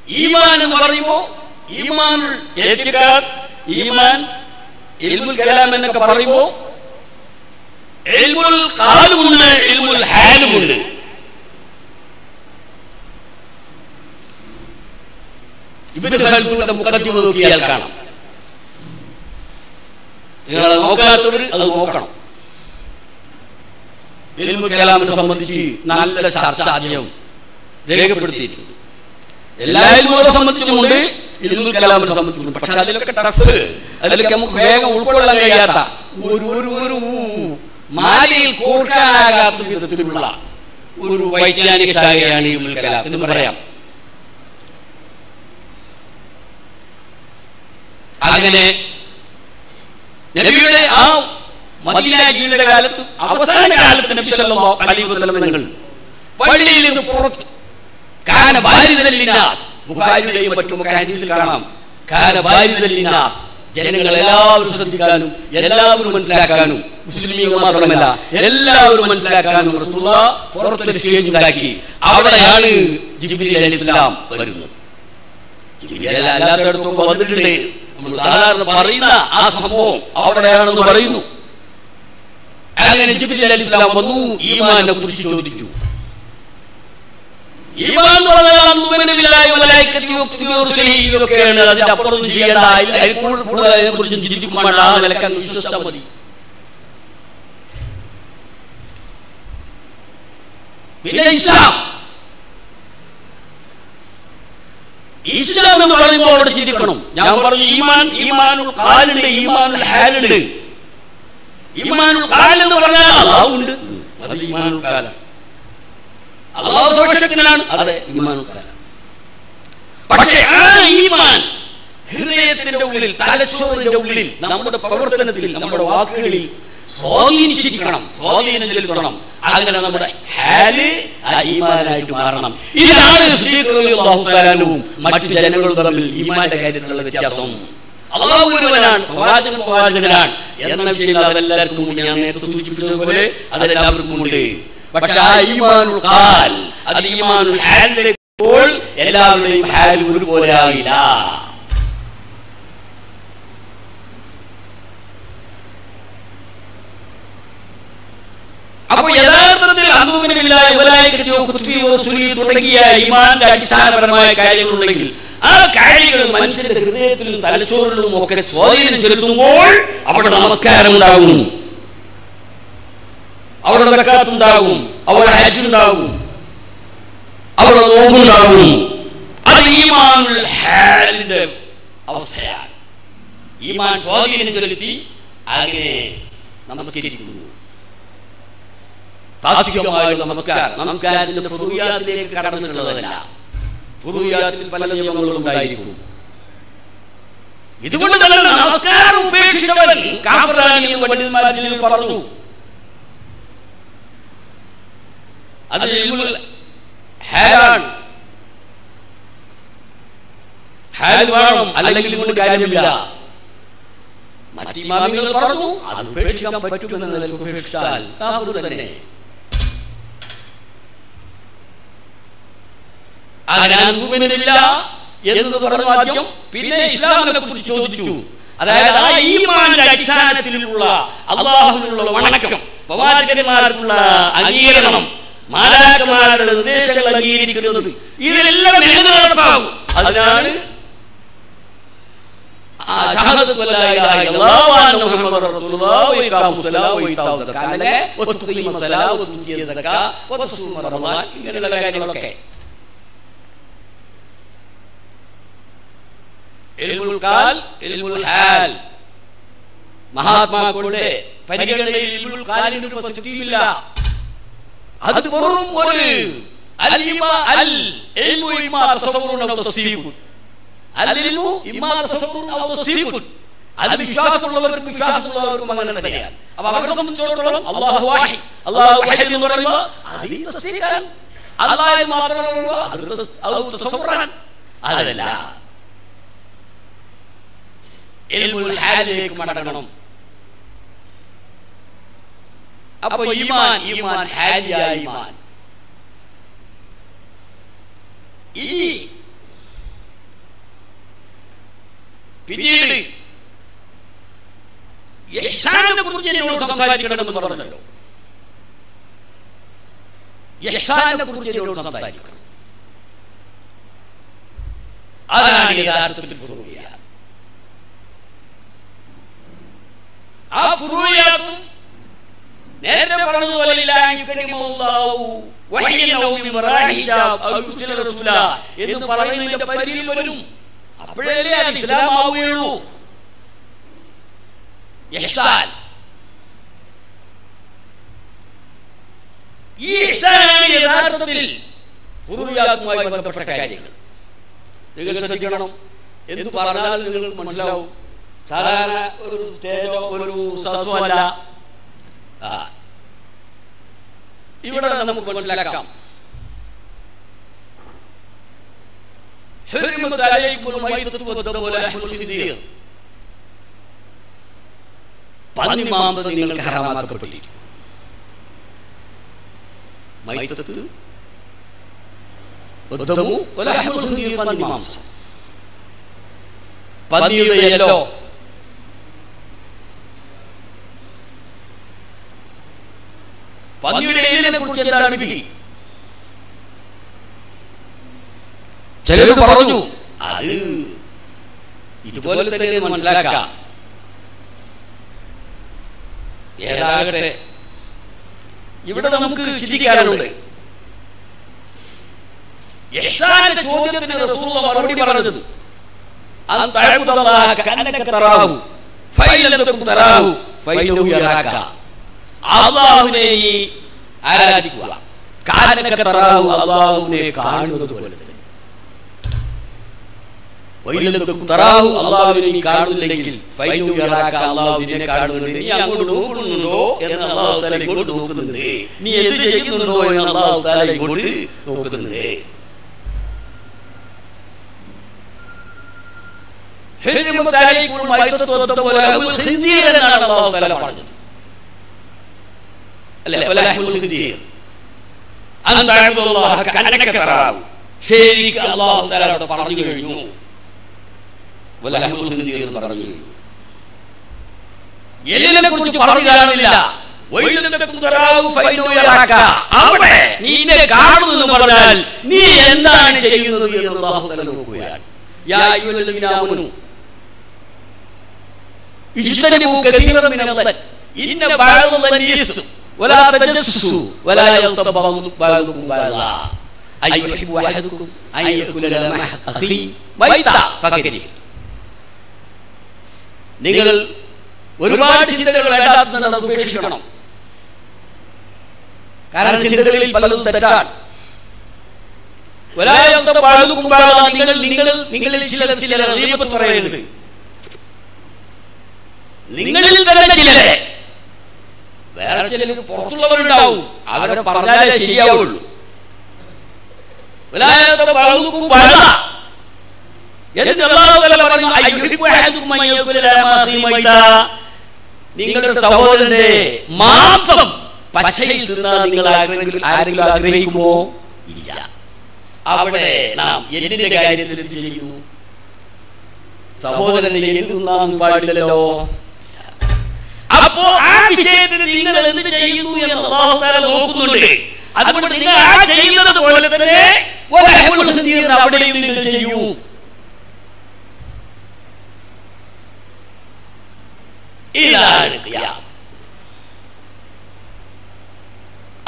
ഈമാൻ എന്ന് പറയുമ്പോ ഏറ്റിക്കാദ് ഈമാൻ ഇൽമുൽ കലാം എന്നൊക്കെ പറയുമ്പോ ഇൽമുൽ കാലുമുണ്ട് ഇൽമുൽ ഹാലുമുണ്ട്. ഖൽദൂന്റെ മുഖദ്ദിമ നോക്കിയാൽ കാണാം. നിങ്ങൾ അത് നോക്കാത്തവർ അത് നോക്കണം. ഇൽമു കലാമിനെ സംബന്ധിച്ച് നല്ല ചർച്ച ആദ്യം രേഖപ്പെടുത്തിയിട്ടുണ്ട്. എല്ലാ ഇൽമുകളെ സംബന്ധിച്ചുമുണ്ട് ഇൽമു കലാമിനെ സംബന്ധിച്ചുമുണ്ട്. പക്ഷെ അതിലൊക്കെ ടഫ് അതിലൊക്കെ നമുക്ക് വേഗം ഉൾക്കൊള്ളാൻ കഴിയാത്ത ഒരു ഒരു ഒരു മാലയിൽ കോർക്കാനാകാത്ത വിധത്തിലുള്ള ഒരു വൈജ്ഞാനിക ശാഖയാണ് ഇൽമുൽ കലാം എന്ന് പറയാം. അങ്ങനെ നബിയുടെ ആ മദീന ജീവിത കാലത്ത് അവസാന കാലത്ത് നബി സല്ലല്ലാഹു അലൈഹി വസല്ലം നിങ്ങൾ പള്ളിയിൽ നിന്ന് പുറത്ത് കാന ബാരിദല്ലിനാസ് ബുഖാരിയുടെയും മറ്റും ഹദീസിൽ കാണാം. കാന ബാരിദല്ലിനാസ് ജനങ്ങൾ എല്ലാവരും ശ്രദ്ധിക്കാനും എല്ലാവരും മനസ്സിലാക്കാനും മുസ്ലിമീങ്ങൾ മാത്രമല്ല എല്ലാവരും മനസ്സിലാക്കാനും റസൂലുള്ള പുറത്തൊരു സ്റ്റേജ് ഉണ്ടാക്കി. അവിടെയാണ് ജിബ്രീൽ അലൈഹിസ്സലാം വരുന്നത്. ജിബ്രീൽ അല്ലാത്തടത്തൊക്കെ വന്നിട്ടുണ്ട്. സാധാരണ പറയുന്ന ആ സംഭവം അവിടെയാണെന്ന് പറയുന്നു. അങ്ങനെ ജിബ്രീൽ അലൈഹിസ്സലാം വന്നു ഈമാനെ കുറിച്ച് ചോദിച്ചു. ഇതൊക്കെയാണ്. അതിന്റെ അപ്പുറം ചെയ്യേണ്ട കൂടുതൽ കൂടുതൽ അതിനെക്കുറിച്ച് ചിന്തിക്കും വേണ്ട. ആ നിലക്കാൻ വിശ്വസിച്ചാൽ മതി. പിന്നെ ഇസ്ലാം. ഇസ്ലാം എന്ന് പറയുമ്പോൾ അവിടെ ചിന്തിക്കണം. ഞാൻ പറഞ്ഞു ഈമാൻ ഈമാനുൽ കാലുണ്ട് ഈമാനുൽ ഹാലുണ്ട് ഈമാനുൽ കാൽ എന്ന് പറഞ്ഞാൽ അള്ളാഹു ഉണ്ട് അത് ഈമാനുൽ കാലാണ് അള്ളാഹു സർവശക്തനാണ്. അതെ ഈമാനുൽ ഖാല. പക്ഷേ ആ ഈമാൻ ഹൃദയത്തിന്റെ ഉള്ളിൽ തലച്ചോറിന്റെ ഉള്ളിൽ നമ്മുടെ പ്രവർത്തനത്തിൽ നമ്മുടെ വാക്കുകളിൽ സ്വാധീനിച്ചിരിക്കണം. സ്വാധീനം ചെലുത്തണം അങ്ങനെ നമ്മുടെ ഹാൽ ഈമാനായിട്ട് മാറണം. ഇതാണ് തആലാനും മറ്റു ജനങ്ങളും തമ്മിൽ ഈമാന്റെ കാര്യത്തിലുള്ള വ്യത്യാസം. അള്ളാഹു ഒരുവനാണ് പ്രവാചകൻ പ്രവാചകനാണ്. എന്ന വിഷയം അതെല്ലാവർക്കും ഉണ്ട്. ഞാൻ നേരത്തെ സൂചിപ്പിച്ചതുപോലെ അതെല്ലാവർക്കും ഉണ്ട്. പക്ഷെ ആ ഈമാനുൽ ഖാൽ അത് ഈമാനുൽ ഹാലിലേക്ക് എല്ലാവരുടെയും ഹാൽ ഒരുപോലെ ആയില്ല അപ്പൊ യഥാർത്ഥത്തിൽ തുടങ്ങിയ അടിസ്ഥാനപരമായ കാര്യങ്ങളുണ്ടെങ്കിൽ ആ കാര്യങ്ങൾ മനുഷ്യന്റെ ഹൃദയത്തിലും തലച്ചോറിലും ഒക്കെ സ്വാധീനം ചെലുത്തുമ്പോൾ അവിടെ നമസ്കാരം ഉണ്ടാകും അവിടെ നടക്കാത്തുണ്ടാകും അവിടെ ഹജ്ജുണ്ടാകും അവിടെ നോമ്പുണ്ടാകും. അത് ഈമാനുള്ള ഹാലിന്റെ അവസ്ഥയാണ്. ഈമാൻ സ്വാധീനം ചെലുത്തി അങ്ങനെ നമസ്കരിക്കുന്നു. താത്വികമായുള്ള നമസ്കാരം. നമസ്കാരത്തിന്റെ ഫുറിയാത്തിലേക്ക് കടന്നിട്ടുള്ളതല്ല. ഫുറിയാത്തിൽ പല നിയമങ്ങളും ഉണ്ടായിരിക്കും. ഇതുകൊണ്ട് തന്നെ നമസ്കാരം ഉപേക്ഷിച്ചവൻ കാഫറാണി എന്ന് പണ്ഡിതന്മാരിൽ പറഞ്ഞു. അത് ഹാലാണ് ഹാൽ വേണം അല്ലെങ്കിൽ ഇതുകൊണ്ട് കാര്യമില്ല. മറ്റ് ഇമാമികൾ പറഞ്ഞു അത് ഉപേക്ഷിക്കാൻ പറ്റുമെന്ന ഉപേക്ഷിച്ചാൽ കാഫർ തന്നെ. എന്ന് പറഞ്ഞ ആദ്യം പിന്നെ ഇസ്ലാമിനെ കുറിച്ച് ചോദിച്ചു. അതായത് ആ ഈമാന്റെ അടിസ്ഥാനത്തിലുള്ള അള്ളാഹുവിനുള്ള വണക്കം. പ്രവാചകന്മാർക്കുള്ള അംഗീകരണം മാതാക്കന്മാരുടെ നിർദ്ദേശങ്ങൾ അംഗീകരിക്കുന്നത് ഇതിലെല്ലാം നടപ്പാകും. അതിനാണ് ഇങ്ങനെയുള്ള ഷഹാദത്ത് വല്ലാ ഇലാഹ ഇല്ലല്ലാഹ് വ അന്ന മുഹമ്മദർ റസൂലുള്ളാഹ് വ ഇഖാമു സ്വലാത്ത് വ ഇതാഉ സക്കാത്ത് അല്ലെങ്കിൽ വ തുഖീമു സ്വലാത്ത് വ തുജിയ സക്കാത്ത് വ തസൂമു റമളാൻ ഇങ്ങനെയുള്ള കാര്യങ്ങളൊക്കെ ഇൽമുൽ കാൽ ഹാൽ മഹാത്മാക്കളുടെ പരിഗണനയിൽ കാലിന് പ്രസക്തിയില്ല അത് വെറും ഒരു അത് വിശ്വാസമുള്ളവർക്കും വിശ്വാസമുള്ളവർക്കും അങ്ങനെ തന്നെയാണ്. അപ്പൊ അവരെ സംബന്ധിച്ചിടത്തോളം അള്ളാഹു വാഹി അള്ളാഹു വഹീദ് എന്ന് പറയുമ്പോൾ അത് ഈ തസ്ദീഖാണ് അള്ളാഹ് എന്ന് മാത്രമേ പറയുമ്പോൾ അത് തസ്- അത് തസവ്വുറാണ് അതല്ല ഇൽമുൽ ഹാലിലേക്ക് മടങ്ങണം. അപ്പൊ ഈമാൻ ഈമാൻ ഹാലിയായ ഈമാൻ ഇനി പിന്നീട് ഇഹ്സാനെ കുറിച്ച് എന്നോട് സംസാരിക്കണമെന്ന് പറഞ്ഞല്ലോ. കുറിച്ച് എന്നോട് സംസാരിക്കണം. അതാണ് യഥാർത്ഥത്തിൽ ഫുറൂയ പറഞ്ഞതുപോലെ എന്ന് വരും. യഥാർത്ഥത്തിൽ ബന്ധപ്പെട്ട കാര്യങ്ങൾ. നിങ്ങൾ ശ്രദ്ധിക്കണം. എന്ന് പറഞ്ഞാൽ നിങ്ങൾ മനസ്സിലാവും. സാധാരണ ഒരു സ്റ്റേജോ ഒരു സത്വമല്ല ആ. ഇവിടെ നമുക്ക് മനസ്സിലാക്കാം حرمت عليكم الميتة والدم ولحم الخنزير പന്നി മാംസം നിങ്ങൾക്ക് ഹറാമാക്കപ്പെട്ടിരിക്കും മൈത്തത്ത് ഉദ്ദമു വലഹമുൽ ഖിൻസീർ പന്നി മാംസം പന്നിയുടെ യെല്ലോ പന്നിയുടെ കുറിച്ച് എന്താണ് വിധി? ചിലർ പറഞ്ഞു അത് ഇതുപോലെ തന്നെ മനസ്സിലാക്കാം. ഏതാകട്ടെ ഇവിടെ നമുക്ക് ചിന്തിക്കാനുണ്ട്. ചോദ്യത്തിന് മറുപടി പറഞ്ഞത് അൻ തഅബുദല്ലാഹ കഅന്നക തറാഹു ഫൈൻ ലം അള്ളാഹുവിനെ നീ ആരാധിക്കുക. കാനൊക്കെ തറാവു അള്ളാഹുവിനെ കാണുന്നത് പോലെ തറാഹു തറാവു അള്ളാഹുവിനെ നീ കാണുന്നില്ലെങ്കിൽ അള്ളാഹുവിനെ കാണുന്നുണ്ട്. നീ അങ്ങോട്ട് നോക്കുന്നുണ്ടോ എന്ന് അള്ളാഹു താല ഇങ്ങോട്ട് നോക്കുന്നുണ്ട്. നീ എന്ത് ചെയ്യുന്നുണ്ടോ എന്ന് അള്ളാഹു താല ഇങ്ങോട്ട് എന്നാണ് അല്ലാഹു തആല പറഞ്ഞത്. അല്ലേ? ശരിക്ക് അള്ളാഹു താലോട് പറഞ്ഞു കഴിഞ്ഞു. പറഞ്ഞു എല്ലിനെ കുറിച്ച് പറഞ്ഞു തരാനില്ല. അവിടെ നീനെ കാണുന്നു പറഞ്ഞാൽ നീ എന്താണ് ചെയ്യുന്നത് എന്ന് അള്ളാഹു തല നോക്കുകയാണ്. ഇഷ്ടം ഇന്ന ബാഴുള്ള كثيرا من الظن إن بعض الظن يسر ولا تجسسوا ولا يغتب بعضكم بعضا أن يحب أحدكم أن يأكل لحم أخيه ميتا فكره നിങ്ങൾ ഒരുപാട് ചിന്തകൾ വേണ്ടാത്തത് അത് ഉപേക്ഷിക്കണം കാരണം ചിന്തകളിൽ പലതും തെറ്റാണ് വലായന്ത പലതും നിങ്ങൾ നിങ്ങൾ നിങ്ങളിൽ ചിലർ ചിലർ ദീപത്ത് പറയരുത് നിങ്ങളിൽ തന്നെ ചിലരെ വേറെ ചിലർ പുറത്തുള്ളവരുണ്ടാവും. അവരെ പറഞ്ഞാലേ ശരിയാവുള്ളൂ. നിങ്ങളുടെ സഹോദരന്റെ മാംസം പശയിൽ തിന്നാൻ നിങ്ങൾ ആരെങ്കിലും ആഗ്രഹിക്കുമോ? ഇല്ല. അവിടെ നാം എന്തിന്റെ കാര്യത്തിൽ ചെയ്യുന്നു? സഹോദരനെ എന്ത് തിന്നാൻ പാടില്ലല്ലോ? അപ്പോ ആ വിഷയത്തിൽ നിങ്ങൾ എന്ത് ചെയ്യുന്നു എന്ന് അല്ലാഹു തആല നോക്കുന്നുണ്ട്. അതുകൊണ്ട് നിങ്ങൾ ആ ചെയ്യുന്നത് പോലെ തന്നെ അവിടെയും നിങ്ങൾ ചെയ്യൂ. ഇതാണ് ഖിയാസ്.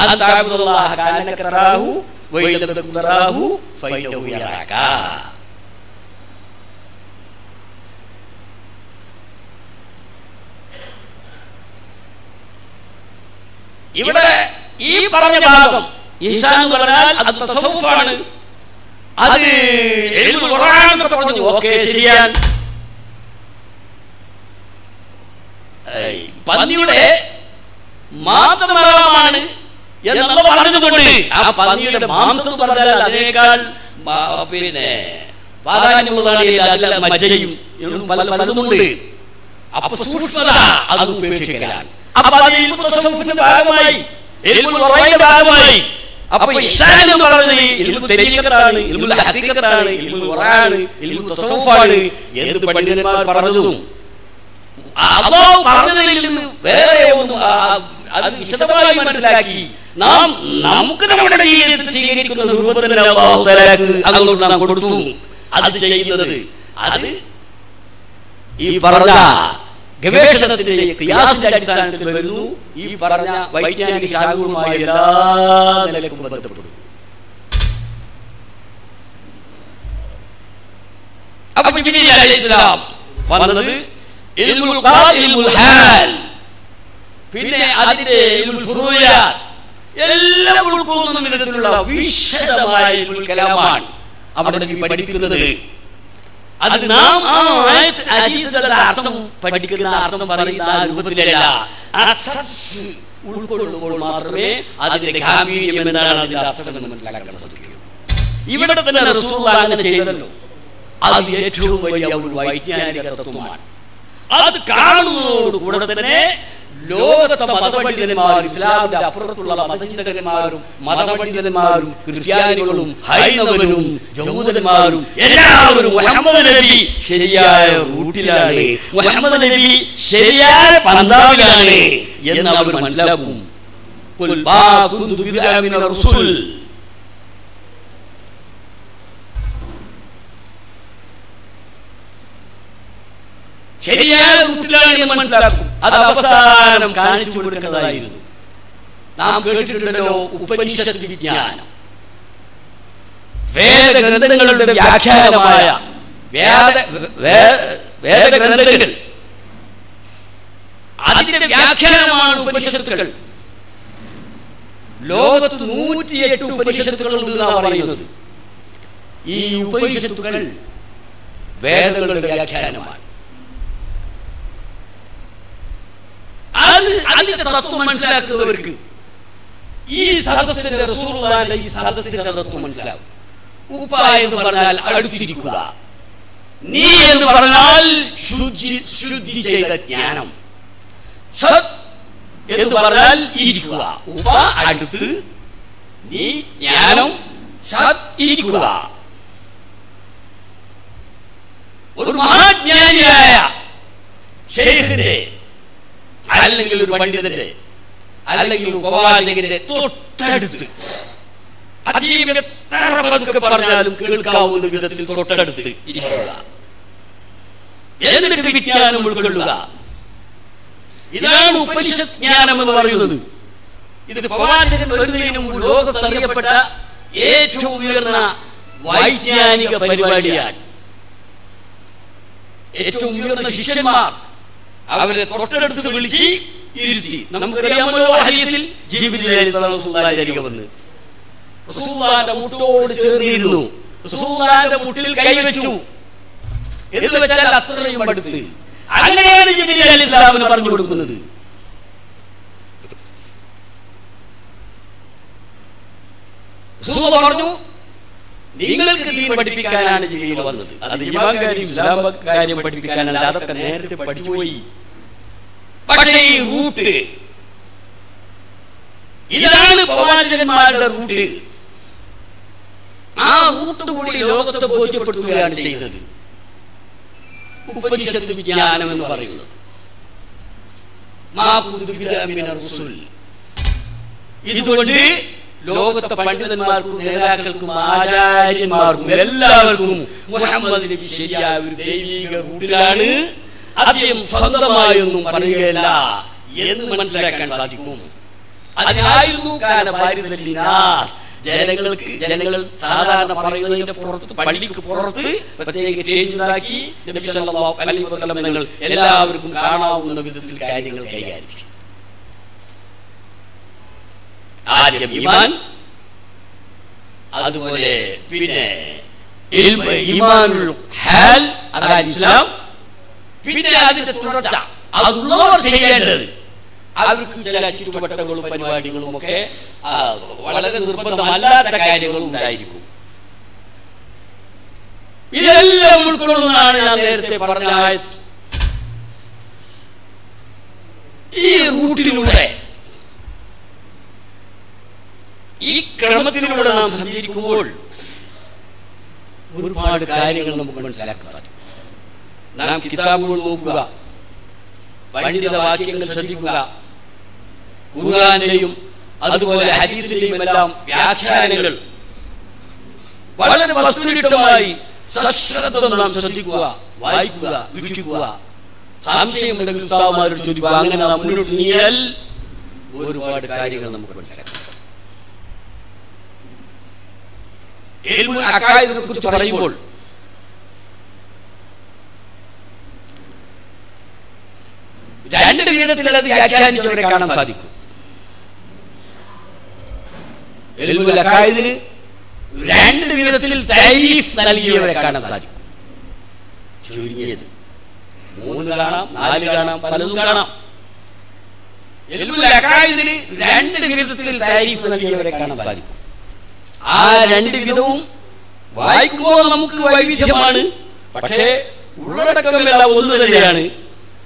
അൻ തഅബുദല്ലാഹ കഅന്നക തറാഹു ഇവിടെ ഈ പറഞ്ഞ ഭാഗം ഈശാൻ എന്ന് പറഞ്ഞാൽ അത് തസവുഫാണ് അത് ഖുർആനൊക്കെ പറഞ്ഞു. ഓക്കെ ശരിയാണ് പന്നിയുടെ മാംസമാണ് എന്നല്ല പറഞ്ഞതുകൊണ്ട് ആ പന്നിയുടെ മാംസം എന്ന് പറഞ്ഞാൽ അതിനേക്കാൾ പിന്നെ പ്രാധാന്യമുള്ളതാണ് ഈ അതിലെ മജ്ജയും പല പലതുമുണ്ട്. അപ്പൊ സൂക്ഷ്മത അത് ഉപേക്ഷിക്കലാണ്. അപ്പൊ അത് ഇൽമു ഭാഗമായി. ഇൽമുൽ വറയുടെ ഭാഗമായി. അപ്പൊ ഇഷാൻ എന്ന് പറയുന്നത് ഇൽമു തരീഖത്താണ് ഇൽമുൽ ഹദീഖത്താണ് ഇൽമുൽ ഖുർആനാണ് ഇൽമു തസവുഫാണ് എന്ന് പണ്ഡിതന്മാർ പറഞ്ഞതും അള്ളാഹു പറഞ്ഞതിൽ നിന്ന് വേറെ ഒന്നും അത് വിശദമായി മനസ്സിലാക്കി. നാം നമുക്ക് നമ്മുടെ ജീവിതത്തിൽ സ്വീകരിക്കുന്ന രൂപത്തിൽ അള്ളാഹു തലാക്ക് അങ്ങോട്ട് നാം കൊടുത്തു. അത് ചെയ്യുന്നത്. അത് ഈ പറഞ്ഞ ഗവേഷണത്തിന്റെ അടിസ്ഥാനത്തിൽ ഈ പറഞ്ഞ വൈജ്ഞാനിക ഇൽമുൽ ഹാൽ. പിന്നെ അതിന്റെ ഇൽമുൽ എല്ലാം ഉൾക്കൊള്ളുന്ന വിധത്തിലുള്ള വിശദമായ അവിടെ പഠിപ്പിക്കുന്നത്. അത് നാം ആ ഹദീസുകളുടെ അർത്ഥം പഠിക്കുന്ന അർത്ഥം പറയുന്ന ആ രൂപത്തിലല്ല. ഉൾക്കൊള്ളുമ്പോൾ മാത്രമേ അതിന്റെ ഗാംഭീര്യം എന്താണ് അതിന്റെ അർത്ഥം എന്ന് മനസ്സിലാക്കാൻ സാധിക്കൂ. ഇവിടെ തന്നെ റസൂൽ അങ്ങനെ ചെയ്തല്ലോ. അത് ഏറ്റവും വലിയ ഒരു വൈജ്ഞാനിക തത്വമാണ്. അത് കാണുന്നതോടുകൂടെ തന്നെ ലോകത്തെ മതപണ്ഡിതന്മാരും ഇസ്ലാമിന്റെ അപ്പുറത്തുള്ള മതചിന്തകന്മാരും മതപണ്ഡിതന്മാരും ക്രിസ്ത്യാനികളും ഹൈന്ദവരും ജൂതന്മാരും എല്ലാവരും മുഹമ്മദ് നബി ശരിയായ റൂട്ടിലാണ്. മുഹമ്മദ് നബി ശരിയായ പന്താവിലാണ് എന്ന് അവർ മനസ്സിലാക്കും. ശരിയായ റൂട്ടിലാണ് മനസ്സിലാക്കും. അത് അവസാനം കാണിച്ചു കൊടുക്കുന്നതായിരുന്നു. നാം കേട്ടിട്ടുണ്ടല്ലോ ഉപനിഷത്ത് വിജ്ഞാനം. വേദഗ്രന്ഥങ്ങളുടെ വ്യാഖ്യാനമായ വേദ വേദഗ്രന്ഥങ്ങൾ. അതിന്റെ വ്യാഖ്യാനമാണ് ഉപനിഷത്തുകൾ ലോകത്ത് നൂറ്റിയെട്ട് ഉപനിഷത്തുകൾ ഉണ്ടെന്നാണ് പറയുന്നത്. ഈ ഉപനിഷത്തുകൾ വേദങ്ങളുടെ വ്യാഖ്യാനമാണ്. അത് അതിന്റെ തത്വം മനസ്സിലാക്കുന്നവർക്ക് ഈ സദസ്സിന്റെ റസൂറുള്ള ഈ സദസ്സിന്റെ തത്വം മനസ്സിലാവും. ഉപ്പ എന്ന് പറഞ്ഞാൽ അടുത്തിരിക്കുക. നീ എന്ന് പറഞ്ഞാൽ ശുചി ശുദ്ധി ചെയ്ത ജ്ഞാനം. സത് എന്ന് പറഞ്ഞാൽ ഇരിക്കുക. ഉപ അടുത്ത് നീ ജ്ഞാനം സത് ഇരിക്കുക. ഒരു മഹാജ്ഞാനിയായ ഷെയ്ഖിന്റെ അല്ലെങ്കിൽ ഒരു പണ്ഡിതന്റെ അല്ലെങ്കിൽ ഉപവാചകന്റെ തൊട്ടടുത്ത്. പറഞ്ഞാലും കേൾക്കാവുന്ന വിധത്തിൽ തൊട്ടടുത്ത് എന്നിട്ട് വിജ്ഞാനം ഉൾക്കൊള്ളുക. ഇതാണ് ഉപനിഷത് ജ്ഞാനം എന്ന് പറയുന്നത്. ഇത് പ്രവാചകൻ വരുന്നതിന് മുമ്പ് ലോകത്തറിയപ്പെട്ട ഏറ്റവും ഉയർന്ന വൈജ്ഞാനിക പരിപാടിയാണ്. ഏറ്റവും ഉയർന്ന ശിഷ്യന്മാർ. അവരെ തൊട്ടടുത്ത് വിളിച്ച് ഇരുത്തി. നമുക്കറിയാമല്ലോ ഹരിയത്തിൽ ജീവിതം വന്ന് റസൂലുള്ളാഹിന്റെ മുട്ടോട് ചേർന്നിരുന്നു. റസൂലുള്ളാഹിന്റെ മുട്ടിൽ കൈവച്ചു എന്ന് വെച്ചാൽ അത്രയും അടുത്ത്. അങ്ങനെയാണ് ജിബിലി അലി ഇസ്ലാമിന് പറഞ്ഞു കൊടുക്കുന്നത്. പറഞ്ഞു നിങ്ങൾക്ക് ദീൻ പഠിപ്പിക്കാനാണ് ജില്ലയിൽ വന്നത്. അത് ഇമാം കാര്യം കാര്യം പഠിപ്പിക്കാനല്ല. അതൊക്കെ നേരത്തെ പഠിച്ചുപോയി പക്ഷേ ഈ റൂട്ട് ഇതാണ് പ്രവാചകന്മാരുടെ റൂട്ട്. ആ റൂട്ട് കൂടി ലോകത്തെ ബോധ്യപ്പെടുത്തുകയാണ് ചെയ്തത് ഉപനിഷത്ത് വിജ്ഞാനം എന്ന് പറയുന്നത്. ഇതുകൊണ്ട് ലോകത്തെ പണ്ഡിതന്മാർക്കും നേതാക്കൾക്കും ആചാര്യന്മാർക്കും എല്ലാവർക്കും മുഹമ്മദ് നബി ശരിയായ ഒരു ദൈവിക റൂട്ടിലാണ്. അദ്ദേഹം സ്വന്തമായൊന്നും പറയുകയല്ല എന്ന് മനസ്സിലാക്കാൻ സാധിക്കും. അതിനായിരുന്നു ജനങ്ങൾക്ക് ജനങ്ങൾ സാധാരണ പറയുന്നതിന്റെ പുറത്ത് പള്ളിക്ക് പുറത്ത് പ്രത്യേക സ്റ്റേജ് ഉണ്ടാക്കി നബി സല്ലല്ലാഹു അലൈഹി വസല്ലം എല്ലാവർക്കും കാണാവുന്ന വിധത്തിൽ കാര്യങ്ങൾ കൈകാര്യം ചെയ്യും. ആദ്യം ഈമാൻ അതുപോലെ പിന്നെ ഹാൽ അതായത് ഇസ്ലാം. പിന്നെ അതിന്റെ തുടർച്ച അതുള്ളവർ ചെയ്യേണ്ടത്. അവർക്ക് ചില ചുറ്റുവട്ടങ്ങളും പരിപാടികളും ഒക്കെ വളരെ നിർബന്ധമല്ലാത്ത കാര്യങ്ങളും ഉണ്ടായിരിക്കും ഇതെല്ലാം ഉൾക്കൊള്ളുന്നതാണ് ഞാൻ നേരത്തെ പറഞ്ഞ ഈ റൂട്ടിലൂടെ ഈ ക്രമത്തിലൂടെ നാം സഞ്ചരിക്കുമ്പോൾ ഒരുപാട് കാര്യങ്ങൾ നമുക്ക് മനസ്സിലാക്കാൻ നാം കിതാബുകൾ നോക്കുക പണ്ഡിത വാക്യങ്ങൾ ശ്രദ്ധിക്കുക ഖുർആാന്റെയും അതുപോലെ ഹദീസിന്റെയും എല്ലാം വ്യാഖ്യാനങ്ങൾ വളരെ വസ്തുനിഷ്ഠമായി സശ്രദ്ധം നാം ശ്രദ്ധിക്കുക വായിക്കുക വീക്ഷിക്കുക. സംശയമുണ്ടെങ്കിൽ ഉസ്താവുമാരോട് ചോദിക്കുക അങ്ങനെ നാം മുന്നോട്ട് നീയാൽ ഒരുപാട് കാര്യങ്ങൾ നമുക്ക് മനസ്സിലാക്കാം. ഇൽമുൽ അക്കായിദിനെ കുറിച്ച് പറയുമ്പോൾ രണ്ട് വിധത്തിൽ അത് വ്യാഖ്യാനിച്ചവരെ കാണാൻ സാധിക്കും. ഇൽമുൽ അക്കായിദിന് രണ്ട് വിധത്തിൽ തരീഫ് നൽകിയവരെ കാണാൻ സാധിക്കും. ചുരുങ്ങിയത്. മൂന്ന് കാണാം നാല് കാണാം പലതും കാണാം. ഇൽമുൽ അക്കായിദിന് രണ്ട് വിധത്തിൽ താരീഫ് നൽകിയവരെ കാണാൻ സാധിക്കും. ആ രണ്ട് വിധവും വായിക്കുമ്പോൾ നമുക്ക് വൈവിധ്യമാണ്. പക്ഷേ ഉള്ളടക്കമെല്ലാം ഒന്ന് തന്നെയാണ്.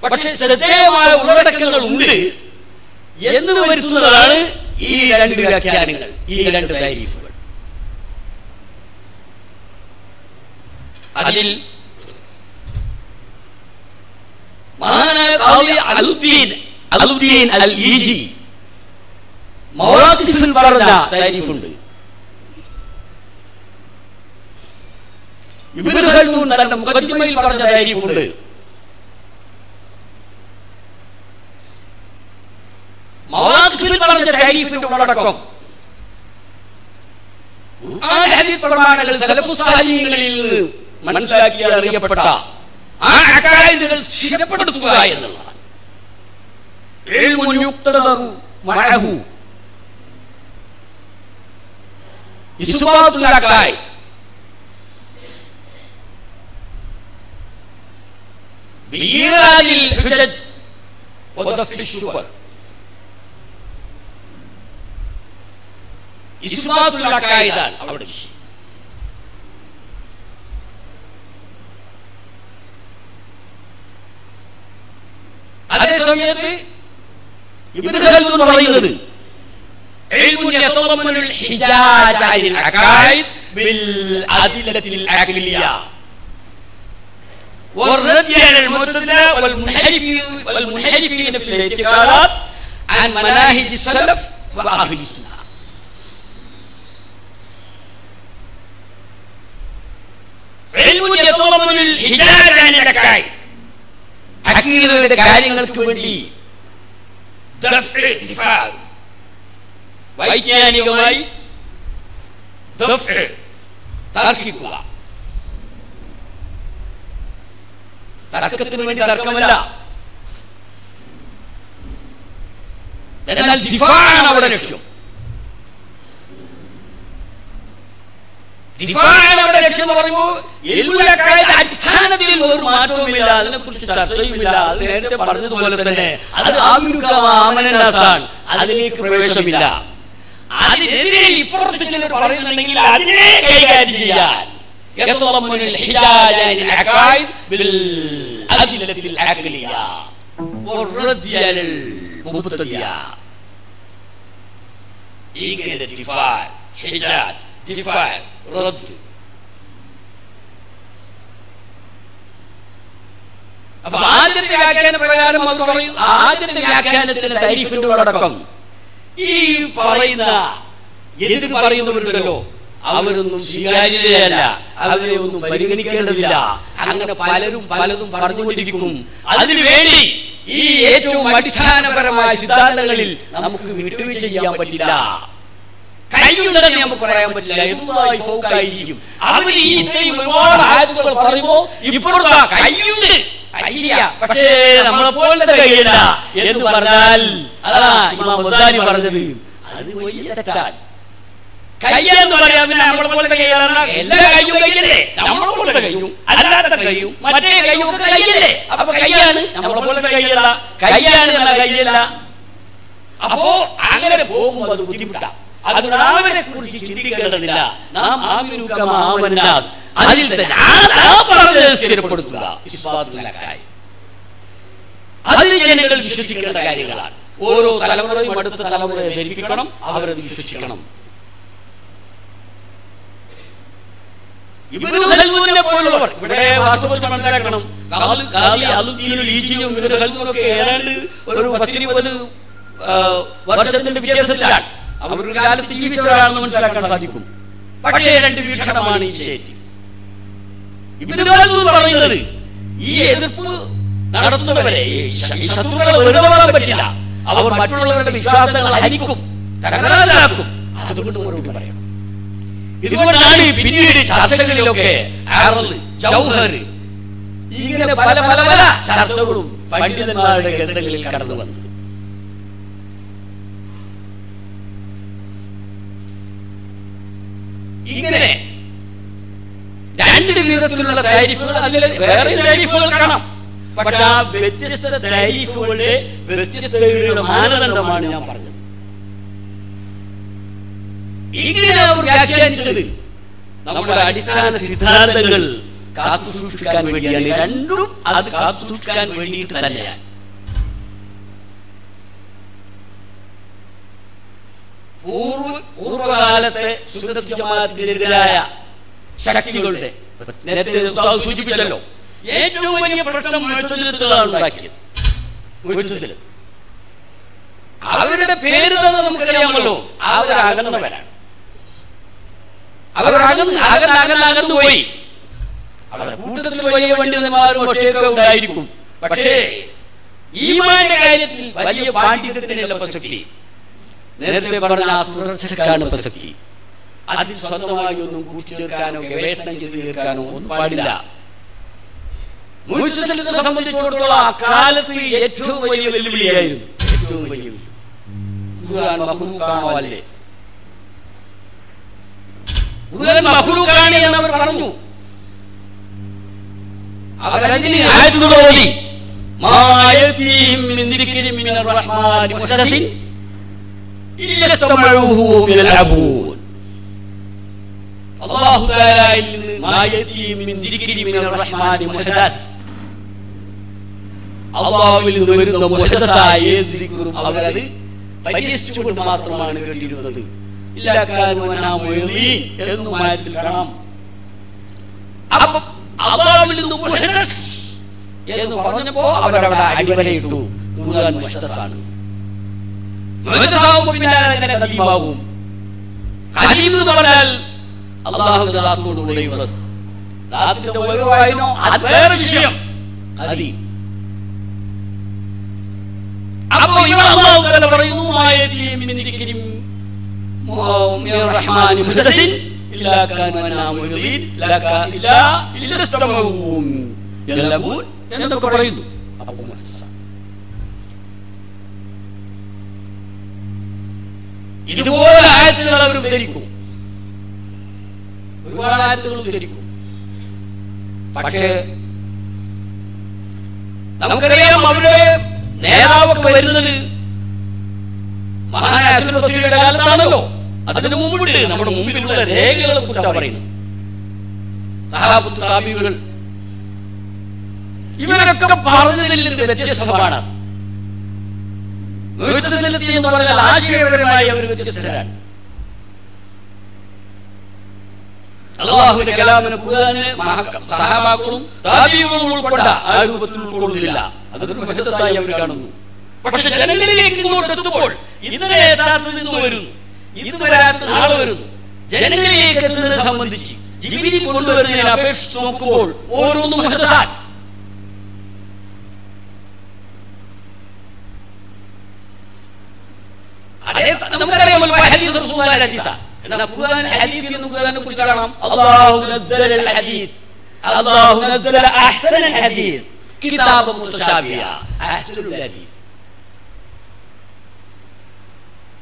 പക്ഷെ ശ്രദ്ധേയമായ ഉള്ളടക്കങ്ങൾ ഉണ്ട്. എന്ന് വരുത്തുന്നതാണ് ഈ രണ്ട് വ്യാഖ്യാനങ്ങൾ ഈ രണ്ട് താരീഫുകൾ. അതിൽ മഹാനായ അലുദ്ദീൻ അലുദ്ദീൻ അൽ ഈജി മൗലാഖിഫിൽ പറഞ്ഞ താരീഫുണ്ട്. ഇബ്നു ഖൽദൂൻ തന്റെ മുഖദ്ദിമയിൽ പറഞ്ഞ താരീഫുണ്ട് മൗലാഖിഫിൽ പറഞ്ഞ താരീഫിന്റെ ഉള്ളടക്കം. പ്രമാണങ്ങൾ സലഫു സാലിഹ്യങ്ങളിൽ മനസ്സിലാക്കി അറിയപ്പെട്ട ആ അക്കായിദുകൾ സ്ഥിരപ്പെടുത്തുക എന്നുള്ളതാണ്. ഇസ്ബാത്തുൽ അക്കായി ബിഈറാനിൽ ഹുജജ് വദഫി ശുബഹ ഇസ്ബാത്തുൽ അക്കായിദാണ് അവിടെ വിഷയം അതേ സമയത്ത് ഇബ്നു ഖൽദൂൻ പറയുന്നത് علم يتضمن الحجاج عن العقائد بالأدلة العقلية والرد على المعتزلة والمنحرفين والمنحرفين في الاعتقادات عن مناهج السلف وأهل السنة علم يتضمن الحجاج عن العقائد അക്കീദയുടെ കാര്യങ്ങൾക്ക് വേണ്ടി ദഫ്ഇ, ദിഫാ. വൈജ്ഞാനികമായി ദഫ്ഇ, തർക്കിക്കുക തർക്കത്തിന് വേണ്ടി തർക്കമല്ല. എന്നാൽ ദിഫാണ് അവിടെ ലക്ഷ്യം ലക്ഷ്യം എന്ന് പറയുമ്പോൾ പറഞ്ഞതുപോലെ തന്നെ അതിലേക്ക് പ്രവേശമില്ല അതിനെതിരെ ഇപ്പുറത്ത് പറയുന്നുണ്ടെങ്കിൽ അതിനെ കൈകാര്യം ചെയ്യാൻ. يتضمن الحجاج عن العقائد بالأدلة العقلية والرد على المبتدئة إيجاد دفاع حجاج دفاع رد അപ്പൊ ആദ്യത്തെ വ്യാഖ്യാന പ്രകാരം അവർ പറയും ആദ്യത്തെ വ്യാഖ്യാനത്തിന്റെ തരീഫിന്റെ ഉള്ളടക്കം ഈ പറയുന്ന എതിര് പറയുന്നവരുണ്ടല്ലോ അവരൊന്നും സ്വീകാര്യതയല്ല അവരെ ഒന്നും പരിഗണിക്കേണ്ടതില്ല. അങ്ങനെ പലരും പലതും പറഞ്ഞുകൊണ്ടിരിക്കും. അതിനു വേണ്ടി ഈ ഏറ്റവും അടിസ്ഥാനപരമായ സിദ്ധാന്തങ്ങളിൽ നമുക്ക് വിട്ടുവീഴ്ച ചെയ്യാൻ പറ്റില്ല. കൈയുണ്ടെന്ന് നമുക്ക് പറയാൻ പറ്റില്ല. എന്തുമായി ഫോക്കായിരിക്കും. അവർ ഈ ഇത്രയും ഒരുപാട് ആയത്തുകൾ പറയുമ്പോ ഇപ്പോഴത്തെ കൈയുണ്ട്. പക്ഷേ നമ്മളെ പോലത്തെ കൈയല്ല എന്ന് പറഞ്ഞാൽ അതാ ഇമാം പറഞ്ഞത്. അത് വലിയ തെറ്റാണ്. കയ്യെന്ന് പറയാൻ പിന്നെ നമ്മളെ പോലത്തെ കൈയാണ് എല്ലാ കയ്യും കയ്യല്ലേ? നമ്മളെ പോലത്തെ കയ്യും. അല്ലാത്ത കയ്യും. മറ്റേ കയ്യും കയ്യല്ലേ? അപ്പൊ കയ്യാണ്. നമ്മളെ പോലത്തെ കയ്യല്ല. കയ്യാണ് നല്ല കയ്യല്ല. അപ്പോ അങ്ങനെ പോകുമ്പോൾ അത് ബുദ്ധിമുട്ടാ. അതുകൊണ്ട് അവരെ കുറിച്ച് ചിന്തിക്കേണ്ടതില്ല. നാം ആമിനുക്കമാമന്നാത് അതിൽ തന്നെ ആ- പറഞ്ഞത് സ്ഥിരപ്പെടുത്തുക. ഇസ്ബാത്തുല്ലക്കായി. അതിൽ ജനങ്ങൾ വിശ്വസിക്കേണ്ട കാര്യങ്ങളാണ്. ഓരോ തലമുറയും അടുത്ത തലമുറയെ ധരിപ്പിക്കണം അവരത് വിശ്വസിക്കണം ഇബ്നു ഖൽദൂനെ പോലുള്ളവർ. ഇവിടെ ഖൽദൂനൊക്കെ ഏതാണ്ട് ഒരു പത്തിരുപത് വർഷത്തിന്റെ പക്ഷേ രണ്ട് ഈ ഈ ശത്രുക്കളെ പറ്റില്ല. അവർ മറ്റുള്ളവരുടെ വിശ്വാസങ്ങൾ ഹരിക്കും അതുകൊണ്ട് മറുപടി പറയണം. ഇതുകൊണ്ടാണ് പിന്നീട് ചർച്ചകളിലൊക്കെ ഇങ്ങനെ പല പല പല ചർച്ചകളും പണ്ഡിതന്മാരുടെ ഗ്രന്ഥങ്ങളിൽ കടന്നു വന്നത്. ഇങ്ങനെ രണ്ട് വിധത്തിലുള്ള താരിഫുകൾ അതിൽ വേറെ താരിഫുകൾ കാണാം. പക്ഷെ ആ വ്യത്യസ്ത താരിഫുകളുടെ വ്യത്യസ്തയുടെ മാനദണ്ഡമാണ് ഞാൻ പറഞ്ഞത്. ഇങ്ങനെ അവർ വ്യാഖ്യാനിച്ചത്. നമ്മുടെ അടിസ്ഥാന സിദ്ധാന്തങ്ങൾ കാത്തു സൂക്ഷിക്കാൻ വേണ്ടിയാണ്. രണ്ടും അത് കാത്തു സൂക്ഷിക്കാൻ വേണ്ടിയിട്ട് തന്നെയാണ്. പൂർവ പൂർവകാലത്തെ സുന്നത്ത് ജമാഅത്തിനെതിരായ ശക്തികളുടെ നേരത്തെ സൂചിപ്പിച്ചല്ലോ. ഏറ്റവും വലിയ പ്രശ്നം മുഴുത്തതിലാണ് ഉണ്ടാക്കിയത്. മുഴുത്തതിൽ അവരുടെ പേര് തന്നെ നമുക്കറിയാമല്ലോ. അവരകന്നവരാണ്. അവർ അകന്നകന്നകന്നു അകന്ന് അകന്ന് പോയി. അവരുടെ കൂട്ടത്തിൽ വലിയ പണ്ഡിതന്മാരും ഒറ്റയൊക്കെ ഉണ്ടായിരിക്കും. പക്ഷേ ഈമാന്റെ കാര്യത്തിൽ വലിയ പാണ്ഡിത്യത്തിനുള്ള പ്രസക്തി. നേരത്തെ പറഞ്ഞ ആ തുടർച്ചക്കാണ് പ്രസക്തി. അതിൽ സ്വന്തമായി ഒന്നും കൂട്ടിച്ചേർക്കാനോ ഗവേഷണം ചെയ്ത് തീർക്കാനോ ഒന്നും പാടില്ല. മുഴുവനെ സംബന്ധിച്ചിടത്തോളം ആ കാലത്ത് ഏറ്റവും വലിയ വെല്ലുവിളിയായിരുന്നു. ഏറ്റവും വലിയ വെല്ലുവിളി. മഹ്ലൂക്കാണോ അല്ലേ? യതീഹിം മിൻ ദിക്രിൻ മിനർ റഹ്മാനി മുഹ്ദസ് അള്ളാഹുവിൽ നിന്ന് വരുന്ന മുഹദസായ ഏത് അവരത് പരിഹസിച്ചുകൊണ്ട് മാത്രമാണ് കേട്ടിരുന്നത്. എന്നും ആയത്തിൽ കാണാം. അപ്പം അള്ളാഹുവിൽ നിന്ന് എന്ന് പറഞ്ഞപ്പോ അവരവിടെ അടിവരയിട്ടു. പറഞ്ഞാൽ അള്ളാഹുവിന്റെ ദാത്തോട് കൂടെയുള്ളത് ദാത്തിന്റെ ഒഴിവായിനോ അത് വേറെ വിഷയം. ഖദീം അപ്പോ ഇവിടെ അള്ളാഹു പറയുന്നു മായതി എന്നൊക്കെ പറയുന്നു. ഇതുപോലെ ആയത്തുകൾ അവർ ഉദ്ധരിക്കും. ഒരുപാട് ആയത്തുകൾ ഉദ്ധരിക്കും. പക്ഷേ നമുക്കറിയാം അവരുടെ നേതാവൊക്കെ വരുന്നത് മഹാനായ കാലത്താണല്ലോ. അതിന് മുമ്പിൽ നമ്മുടെ മുമ്പിലുള്ള രേഖകളെ കുറിച്ചാണ് പറയുന്നത്. സഹാബുത്താബികൾ ഇവരൊക്കെ പറഞ്ഞതിൽ നിന്ന് വ്യത്യസ്തമാണ് എന്ന് പറഞ്ഞാൽ ആശയപരമായി അവർ വ്യത്യസ്തരാണ്. അള്ളാഹുവിന്റെ കലാമിന് ഖുർആന് സഹാബാക്കളും താബികളും ഉൾക്കൊണ്ട ആ രൂപത്തിൽ ഉൾക്കൊള്ളുന്നില്ല. അതൊരു മുഹദ്ദസായി അവർ കാണുന്നു. പക്ഷെ ജനങ്ങളിലേക്ക് ഇങ്ങോട്ട് എത്തുമ്പോൾ ഇന്നലെ യഥാർത്ഥത്തിൽ നിന്ന് വരുന്നു. ഇത് വരാത്ത നാളെ വരുന്നു. ജനങ്ങളിലേക്ക് എത്തുന്നത് സംബന്ധിച്ച് ജീവിതം കൊണ്ടുവരുന്നതിനെ അപേക്ഷിച്ച് നോക്കുമ്പോൾ ഓരോന്നും ഹസാൻ നമുക്കറിയാമല്ലോ എന്നാൽ ഖുർആൻ ഹദീസ് എന്ന് ഖുർആനെ അല്ലാഹു നസ്സല അൽ ഹദീസ്. അല്ലാഹു നസ്സല അഹ്സന ഹദീസ്. കിതാബ മുതശാബിഹ അഹ്സനുൽ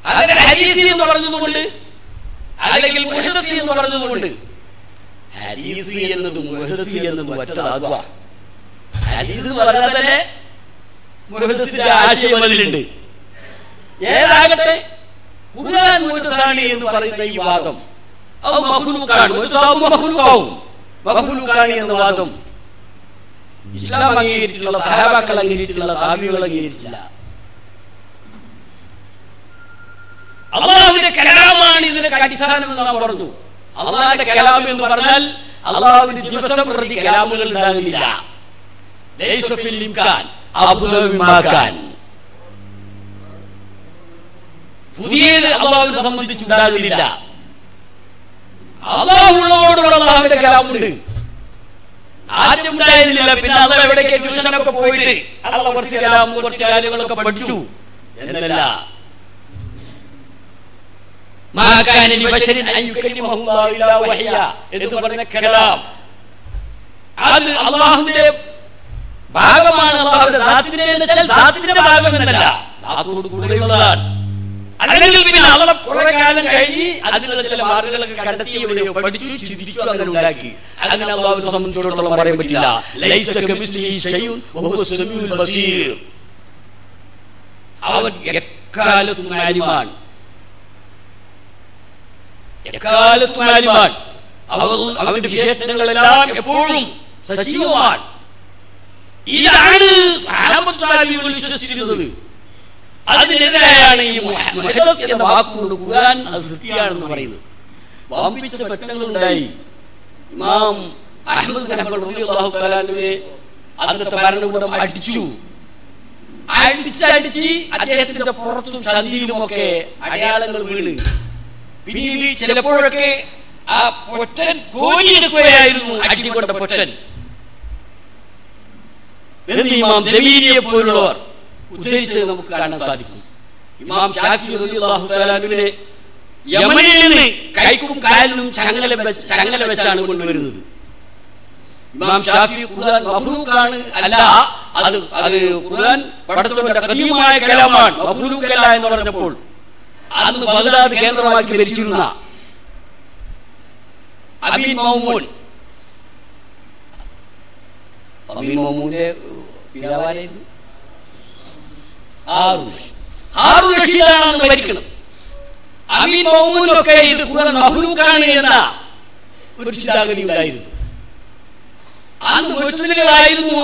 അങ്ങനെ എന്ന് പറഞ്ഞതുകൊണ്ട് അല്ലെങ്കിൽ മുഹദസി എന്ന് പറഞ്ഞതുകൊണ്ട് ഹദീസ് എന്നതും മുഹദ്ദസ് എന്നതും ഒറ്റതാകുക ഹദീസ് പറഞ്ഞാൽ തന്നെ ആശയം അതിലുണ്ട്. ഏതാകട്ടെ? ഖുർആൻ എന്ന് പറയുന്ന ഈ വാദം. അത് എന്ന വാദം. ഇസ്ലാം അംഗീകരിച്ചിട്ടുള്ള സഹാബാക്കൾ അംഗീകരിച്ചിട്ടുള്ള താബികൾ അംഗീകരിച്ചില്ല അള്ളാഹുവിന്റെ കലാമാണ് ഇതിനൊക്കെ അടിസ്ഥാനം എന്ന് നാം പറഞ്ഞു. അള്ളാഹിന്റെ കലാം എന്ന് പറഞ്ഞാൽ അള്ളാഹുവിന്റെ ദിവസം പ്രതി കലാമുകൾ ഉണ്ടാകുന്നില്ല. പുതിയത് അള്ളാഹുവിനെ സംബന്ധിച്ചുണ്ടാകുന്നില്ല അള്ളാഹുള്ളവരോടുള്ള അള്ളാഹുവിന്റെ കലാമുണ്ട്. ആദ്യം ഉണ്ടായിരുന്നില്ല പിന്നെ അത് എവിടേക്ക് ട്യൂഷനൊക്കെ പോയിട്ട് അള്ള കുറച്ച് കലാം കുറച്ച് കാര്യങ്ങളൊക്കെ പഠിച്ചു. എന്നല്ല എന്ന് പറഞ്ഞ അത് അള്ളാഹുവിന്റെ ഭാഗമാണ് അള്ളാഹുവിന്റെ ദാത്തിന്റെ എന്ന് വെച്ചാൽ ദാത്തിന്റെ ഭാഗം എന്നല്ല. ദാത്തോട് കൂടെയുള്ളതാണ്. അല്ലെങ്കിൽ പിന്നെ അവളെ കുറെ കാലം കഴിഞ്ഞ് അതിനുള്ള ചില മാർഗങ്ങളൊക്കെ കണ്ടെത്തി എവിടെയോ പഠിച്ചു ചിരിച്ചു അങ്ങനെ ഉണ്ടാക്കി. അങ്ങനെ അള്ളാഹുവിനെ സംബന്ധിച്ചിടത്തോളം പറയാൻ പറ്റില്ല. അവൻ എക്കാലത്തും ആലിമാണ് എക്കാലത്തും ആലിമാണ് അവന്റെ വിശേഷങ്ങളെല്ലാം എപ്പോഴും സജീവമാണ്. ഇതാണ് സഹാബത്താലികൾ വിശ്വസിച്ചിരുന്നത്. അതിനെതിരെയാണ് ഈ മുഹ- എന്ന വാക്കുകൊണ്ട് ഖുർആൻ അത് സൃഷ്ടിയാണെന്ന് പറയുന്നത്. വാമ്പിച്ച പറ്റങ്ങളുണ്ടായി ഇമാം അഹമ്മദ് റളിയല്ലാഹു തആല അൻഹുവിനെ അന്നത്തെ ഭരണകൂടം അടിച്ചു. അടിച്ചടിച്ച് അദ്ദേഹത്തിന്റെ പുറത്തും ചന്തിയിലും ഒക്കെ അടയാളങ്ങൾ വീണ്. പിന്നീട് ചിലപ്പോഴൊക്കെ ആ പൊറ്റൻ കോരിയെടുക്കുകയായിരുന്നു അടികൊണ്ട പൊറ്റൻ. എന്ന് ഇമാം ജമീലിയെ പോലുള്ളവർ ഉദ്ധരിച്ചത് നമുക്ക് കാണാൻ സാധിക്കും. ഇമാം ഷാഫി തആല അൻഹുവിനെ യമനിൽ നിന്ന് കൈക്കും കാലിനും ചങ്ങല വെച്ച് ചങ്ങല വെച്ചാണ് കൊണ്ടുവരുന്നത്. ഇമാം ഷാഫി ഖുർആൻ മഫ്ലൂഖാണ് അല്ല അത് അത് ഖുർആൻ പഠിച്ചവന്റെ ഖദീമായ കലാമാണ് മഫ്ലൂഖല്ല എന്ന് പറഞ്ഞപ്പോൾ. അന്ന് ബഗ്ദാദ് കേന്ദ്രമാക്കി ഭരിച്ചിരുന്ന അബീൻ മൗമൂൻ. അബീൻ മൗമൂന്റെ പിതാവായിരുന്നു റഷീദാണ് അന്ന് അമീൻ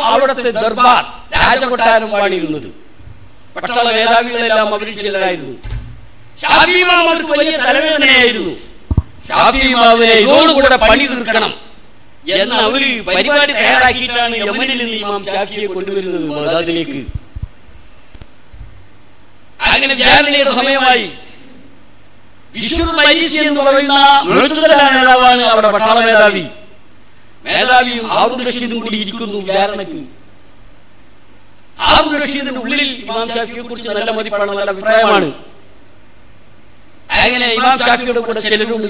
അവിടുത്തെ ദർബാർ രാജകൊട്ടാരം വാണിയിരുന്നത് പട്ടാള മേധാവികളെല്ലാം അവരിൽ ഷാഫി ഇമാം അവർക്ക് വലിയ തലവേദനയായിരുന്നു. ഷാഫി ഇമാമിനെ ഇതോടുകൂടെ പണി തീർക്കണം എന്ന് അവർ പരിപാടി തയ്യാറാക്കിയിട്ടാണ് യമനിൽ നിന്ന് ഇമാം ഷാഫിയെ കൊണ്ടുവരുന്നത് ബഗ്ദാദിലേക്ക് അങ്ങനെ വിചാരണയുടെ സമയമായി വിഷുർ മരീസി എന്ന് പറയുന്ന നേതാവാണ് അവിടെ പട്ടാള മേധാവി. മേധാവിയും ആറു റഷീദും കൂടി ഇരിക്കുന്നു വിചാരണക്ക് ആറു റഷീദിന്റെ ഉള്ളിൽ ഇമാം ഷാഫിയെ കുറിച്ച് നല്ല മതിപ്പാണ് നല്ല അഭിപ്രായമാണ്. അങ്ങനെ ഇമാം ഷാഫിയുടെ കൂടെ ചിലരും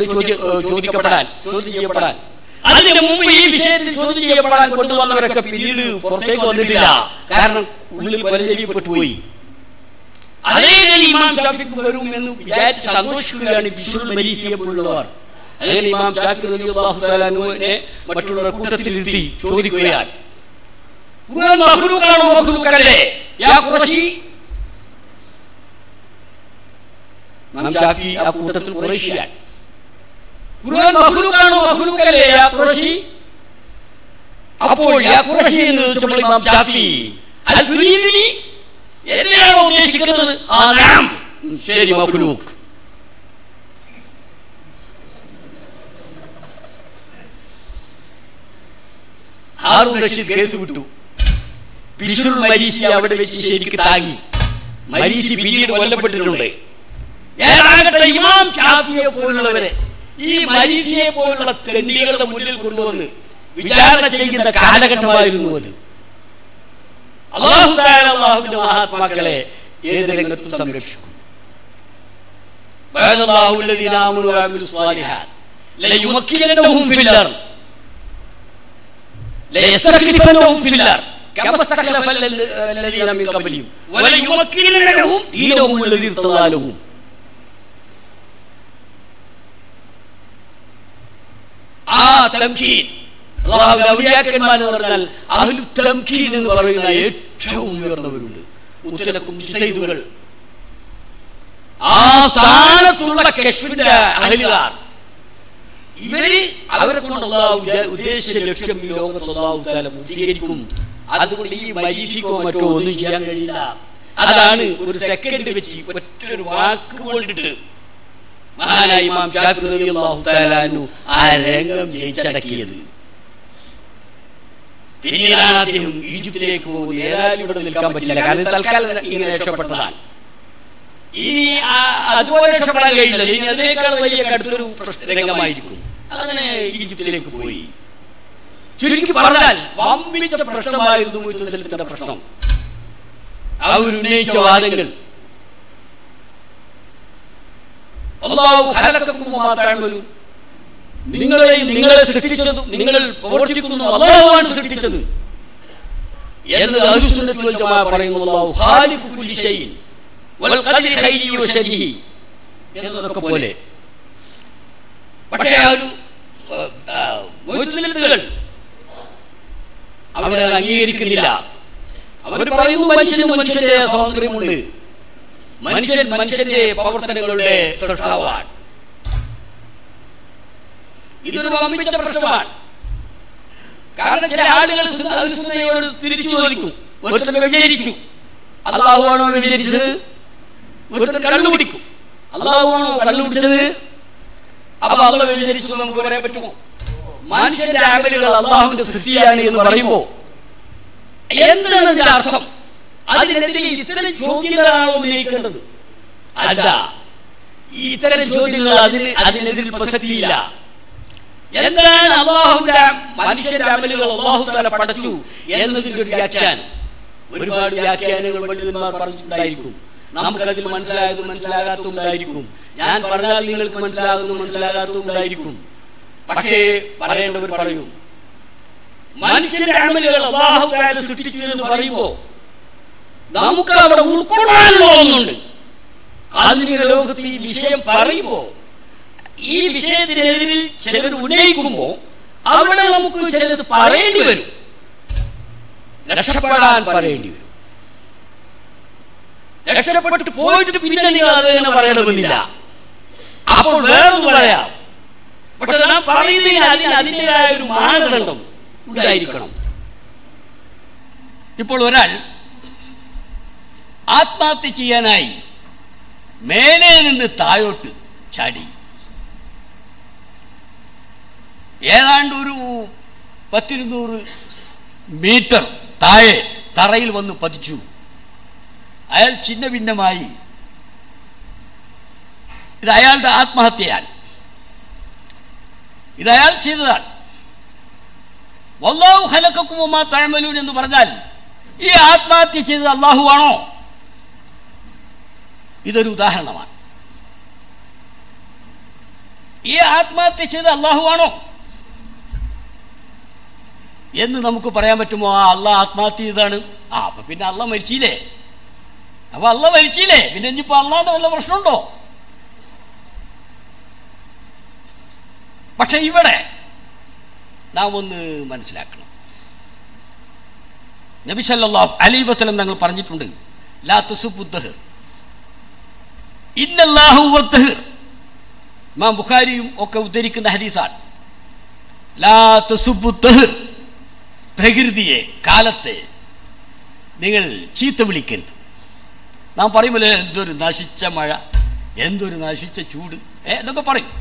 ചോദിക്കപ്പെടാൻ ചോദ്യം ചെയ്യപ്പെടാൻ. അതിന് മുമ്പ് ഈ വിഷയത്തിൽ ചോദ്യം ചെയ്യപ്പെടാൻ കൊണ്ടുവന്നവരൊക്കെ പിന്നീട് പുറത്തേക്ക് വന്നിട്ടില്ല. കാരണം ഉള്ളിൽ കൊലചെരിയപ്പെട്ടു പോയി അതേ നിലയിൽ ഇമാം ഷാഫിക്ക് വരും എന്ന് വിചാരിച്ച് സന്തോഷിക്കുകയാണ് ബിഷുൽ മരീസിയെ പോലുള്ളവർ അങ്ങനെ ഇമാം ഷാഫി റളിയല്ലാഹു തആല അൻഹുവിനെ മറ്റുള്ളവരുടെ കൂട്ടത്തിൽ ഇരുത്തി ചോദിക്കുകയാണ്. ഖുർആൻ മഖ്ലൂഖാണോ മഖ്ലൂഖല്ലേ യാ ഖുറശി ഇമാം ഷാഫി ആ കൂട്ടത്തിൽ ഖുറശി അപ്പോൾ എന്ന് ഇമാം ഷാഫി അൽ തുരീദിനി എന്നെയാണോ ഉദ്ദേശിക്കുന്നത്? ആ നാം. ശരി മഖ്ലൂഖ് ഹാറൂൺ റഷീദ് കേസ് വിട്ടു. മരീസി അവിടെ വെച്ച് ശരിക്ക് താങ്ങി. മരീസി പിന്നീട് കൊല്ലപ്പെട്ടിട്ടുണ്ട്. ഞാനാകട്ടെ ഇമാം ഷാഫിയെ പോലുള്ളവരെ ഈ മരീസിയെ പോലുള്ള തെണ്ടികളുടെ മുന്നിൽ കൊണ്ടുവന്ന് വിചാരണ ചെയ്യുന്ന കാലഘട്ടമായിരുന്നു അത്. അള്ളാഹു താല അള്ളാഹുവിന്റെ മഹാത്മാക്കളെ ഏത് രംഗത്തും സംരക്ഷിക്കും. ആ തംകീൻ അള്ളാഹുവിന്റെ ഔലിയാക്കന്മാർ എന്ന് അഹ്ലു തംകീൻ എന്ന് പറയുന്ന ഏറ്റവും ഉയർന്നവരുണ്ട്. മുത്തലക്കും മുജ്തഹിദുകൾ ആ സ്ഥാനത്തുള്ള കശ്മിന്റെ അഹലുകാർ. ഇവർ അവരെ കൊണ്ട് അള്ളാഹു ഉദ്ദ- ഉദ്ദേശിച്ച ലക്ഷ്യം ഈ ലോകത്ത് അള്ളാഹു താല പൂർത്തീകരിക്കും അതുകൊണ്ട് ഈ മരീചിക്കോ മറ്റോ ഒന്നും ചെയ്യാൻ കഴിയില്ല. അതാണ് ഒരു സെക്കൻഡ് വെച്ച് ഒറ്റൊരു വാക്ക് കൊണ്ടിട്ട് ഇമാം രംഗം ജയിച്ചടക്കിയത്? പിന്നീടാണ് അദ്ദേഹം ഈജിപ്തിലേക്ക് പോകുന്നത്. ഏതായാലും ഇവിടെ നിൽക്കാൻ പറ്റില്ല. കാരണം തൽക്കാലം ഇങ്ങനെ രക്ഷപ്പെട്ടതാണ്. ഇനി അതുപോലെ രക്ഷപ്പെടാൻ കഴിയില്ല. ഇനി അതിനേക്കാൾ വലിയ കടുത്തൊരു രംഗമായിരിക്കും. അങ്ങനെ ഈജിപ്തിലേക്ക് പോയി. ചുരുക്കി പറഞ്ഞാൽ വമ്പിച്ച പ്രശ്നമായിരുന്നു മുഴുത്തലിന്റെ പ്രശ്നം. അവർ ഉന്നയിച്ച വാദങ്ങൾ. വമാ നിങ്ങളെ നിങ്ങളെ സൃഷ്ടിച്ചതും നിങ്ങൾ പ്രവർത്തിക്കുന്നു അള്ളാഹുവാണ് സൃഷ്ടിച്ചത്. എന്ന് പറയുന്നു കുല്ലി വൽ ഖൈരി പോലെ. പക്ഷേ ആ ഒരു അവരെ അംഗീകരിക്കുന്നില്ല. അവർ പറയുന്നു മനുഷ്യന് മനുഷ്യന്റെ സ്വാതന്ത്ര്യമുണ്ട്. മനുഷ്യൻ മനുഷ്യന്റെ പ്രവർത്തനങ്ങളുടെ സൃഷ്ടാവാണ്. ഇതൊരു വമ്പിച്ച പ്രശ്നമാണ്. കാരണം ചില ആളുകൾ തിരിച്ചു ചോദിക്കും. ഒരുത്തൻ വ്യഭിചരിച്ചു. അള്ളാഹുവാണോ വ്യഭിചരിച്ചത്? ഒരുത്തൻ കള്ളുപിടിക്കും അള്ളാഹുവാണോ കള്ളുപിടിച്ചത് അപ്പൊ അള്ള വ്യഭിചരിച്ചു നമുക്ക് പറയാൻ പറ്റുമോ? മനുഷ്യന്റെ ആമലുകൾ അള്ളാഹുവിന്റെ സൃഷ്ടിയാണ് എന്ന് പറയുമ്പോ എന്താണ് ഇതിന്റെ അർത്ഥം? അതിനെതിരെ ഇത്തരം ചോദ്യങ്ങളാണോ ഉന്നയിക്കേണ്ടത്. അല്ല ഇത്തരം ചോദ്യങ്ങൾ അതിന് അതിനെതിരിൽ പ്രസക്തിയില്ല. എന്താണ് അള്ളാഹുന്റെ മനുഷ്യന്റെ അമലുകൾ അള്ളാഹു തല പടച്ചു എന്നതിന്റെ ഒരു വ്യാഖ്യാനം? ഒരുപാട് വ്യാഖ്യാനങ്ങൾ പണ്ഡിതന്മാർ പറഞ്ഞിട്ടുണ്ടായിരിക്കും. നമുക്കതിൽ മനസ്സിലായതും മനസ്സിലാകാത്തതുണ്ടായിരിക്കും. ഞാൻ പറഞ്ഞാൽ നിങ്ങൾക്ക് മനസ്സിലാകുന്നു മനസ്സിലാകാത്തതുണ്ടായിരിക്കും. പക്ഷേ പറയേണ്ടവർ പറയും മനുഷ്യന്റെ അമലുകൾ അള്ളാഹു താല സൃഷ്ടിച്ചു എന്ന് പറയുമ്പോ നമുക്ക് അവിടെ ഉൾക്കൊള്ളാൻ പോകുന്നുണ്ട് ആധുനിക ലോകത്ത് ഈ വിഷയം പറയുമ്പോ ഈ വിഷയത്തിനെതിരിൽ ചിലർ ഉന്നയിക്കുമ്പോ അവിടെ നമുക്ക് ചിലത് പറയേണ്ടി വരും. രക്ഷപ്പെടാൻ പറയേണ്ടി വരും. രക്ഷപ്പെട്ട് പോയിട്ട് പിന്നെ നിങ്ങൾ അത് തന്നെ പറയണമെന്നില്ല അപ്പോൾ വേറൊന്ന് പറയാം. പക്ഷെ നാം പറയുന്നതിന് അതിന് അതിന്റെതായ ഒരു മാനദണ്ഡം ഉണ്ടായിരിക്കണം. ഇപ്പോൾ ഒരാൾ ആത്മഹത്യ ചെയ്യാനായി മേലെ നിന്ന് താഴോട്ട് ചാടി. ഏതാണ്ട് ഒരു പത്തിരുന്നൂറ് മീറ്റർ താഴെ തറയിൽ വന്ന് പതിച്ചു. അയാൾ ചിന്ന ഭിന്നമായി ഇത് അയാളുടെ ആത്മഹത്യയാണ്. ഇത് അയാൾ ചെയ്തതാണ്. വല്ലാഹു ഹലക്കുമാ തഴമലൂൻ എന്ന് പറഞ്ഞാൽ ഈ ആത്മഹത്യ ചെയ്തത് അള്ളാഹു ആണോ ഇതൊരു ഉദാഹരണമാണ്. ഈ ആത്മഹത്യ ചെയ്ത് അള്ളാഹു ആണോ? എന്ന് നമുക്ക് പറയാൻ പറ്റുമോ? ആ അള്ളാഹ് ആത്മഹത്യ ചെയ്താണ് ആ അപ്പൊ പിന്നെ അള്ള മരിച്ചില്ലേ? അപ്പൊ അള്ള മരിച്ചില്ലേ? പിന്നെ ഇനിയിപ്പോ അള്ളാഹ് വല്ല പ്രശ്നമുണ്ടോ? പക്ഷെ ഇവിടെ നാം ഒന്ന് മനസ്സിലാക്കണം. നബി അലൈഹി വസല്ലം ഞങ്ങൾ പറഞ്ഞിട്ടുണ്ട് ലാ തുസുബുദ്ദഹ് ഇന്നല്ലാഹു ഇമാം ബുഖാരിയും ഒക്കെ ഉദ്ധരിക്കുന്ന ഹദീസാണ്. ലാ പ്രകൃതിയെ കാലത്തെ നിങ്ങൾ ചീത്ത വിളിക്കരുത്. നാം പറയുമല്ലോ എന്തൊരു നശിച്ച മഴ എന്തൊരു നശിച്ച ചൂട്. ഏ എന്നൊക്കെ പറയും.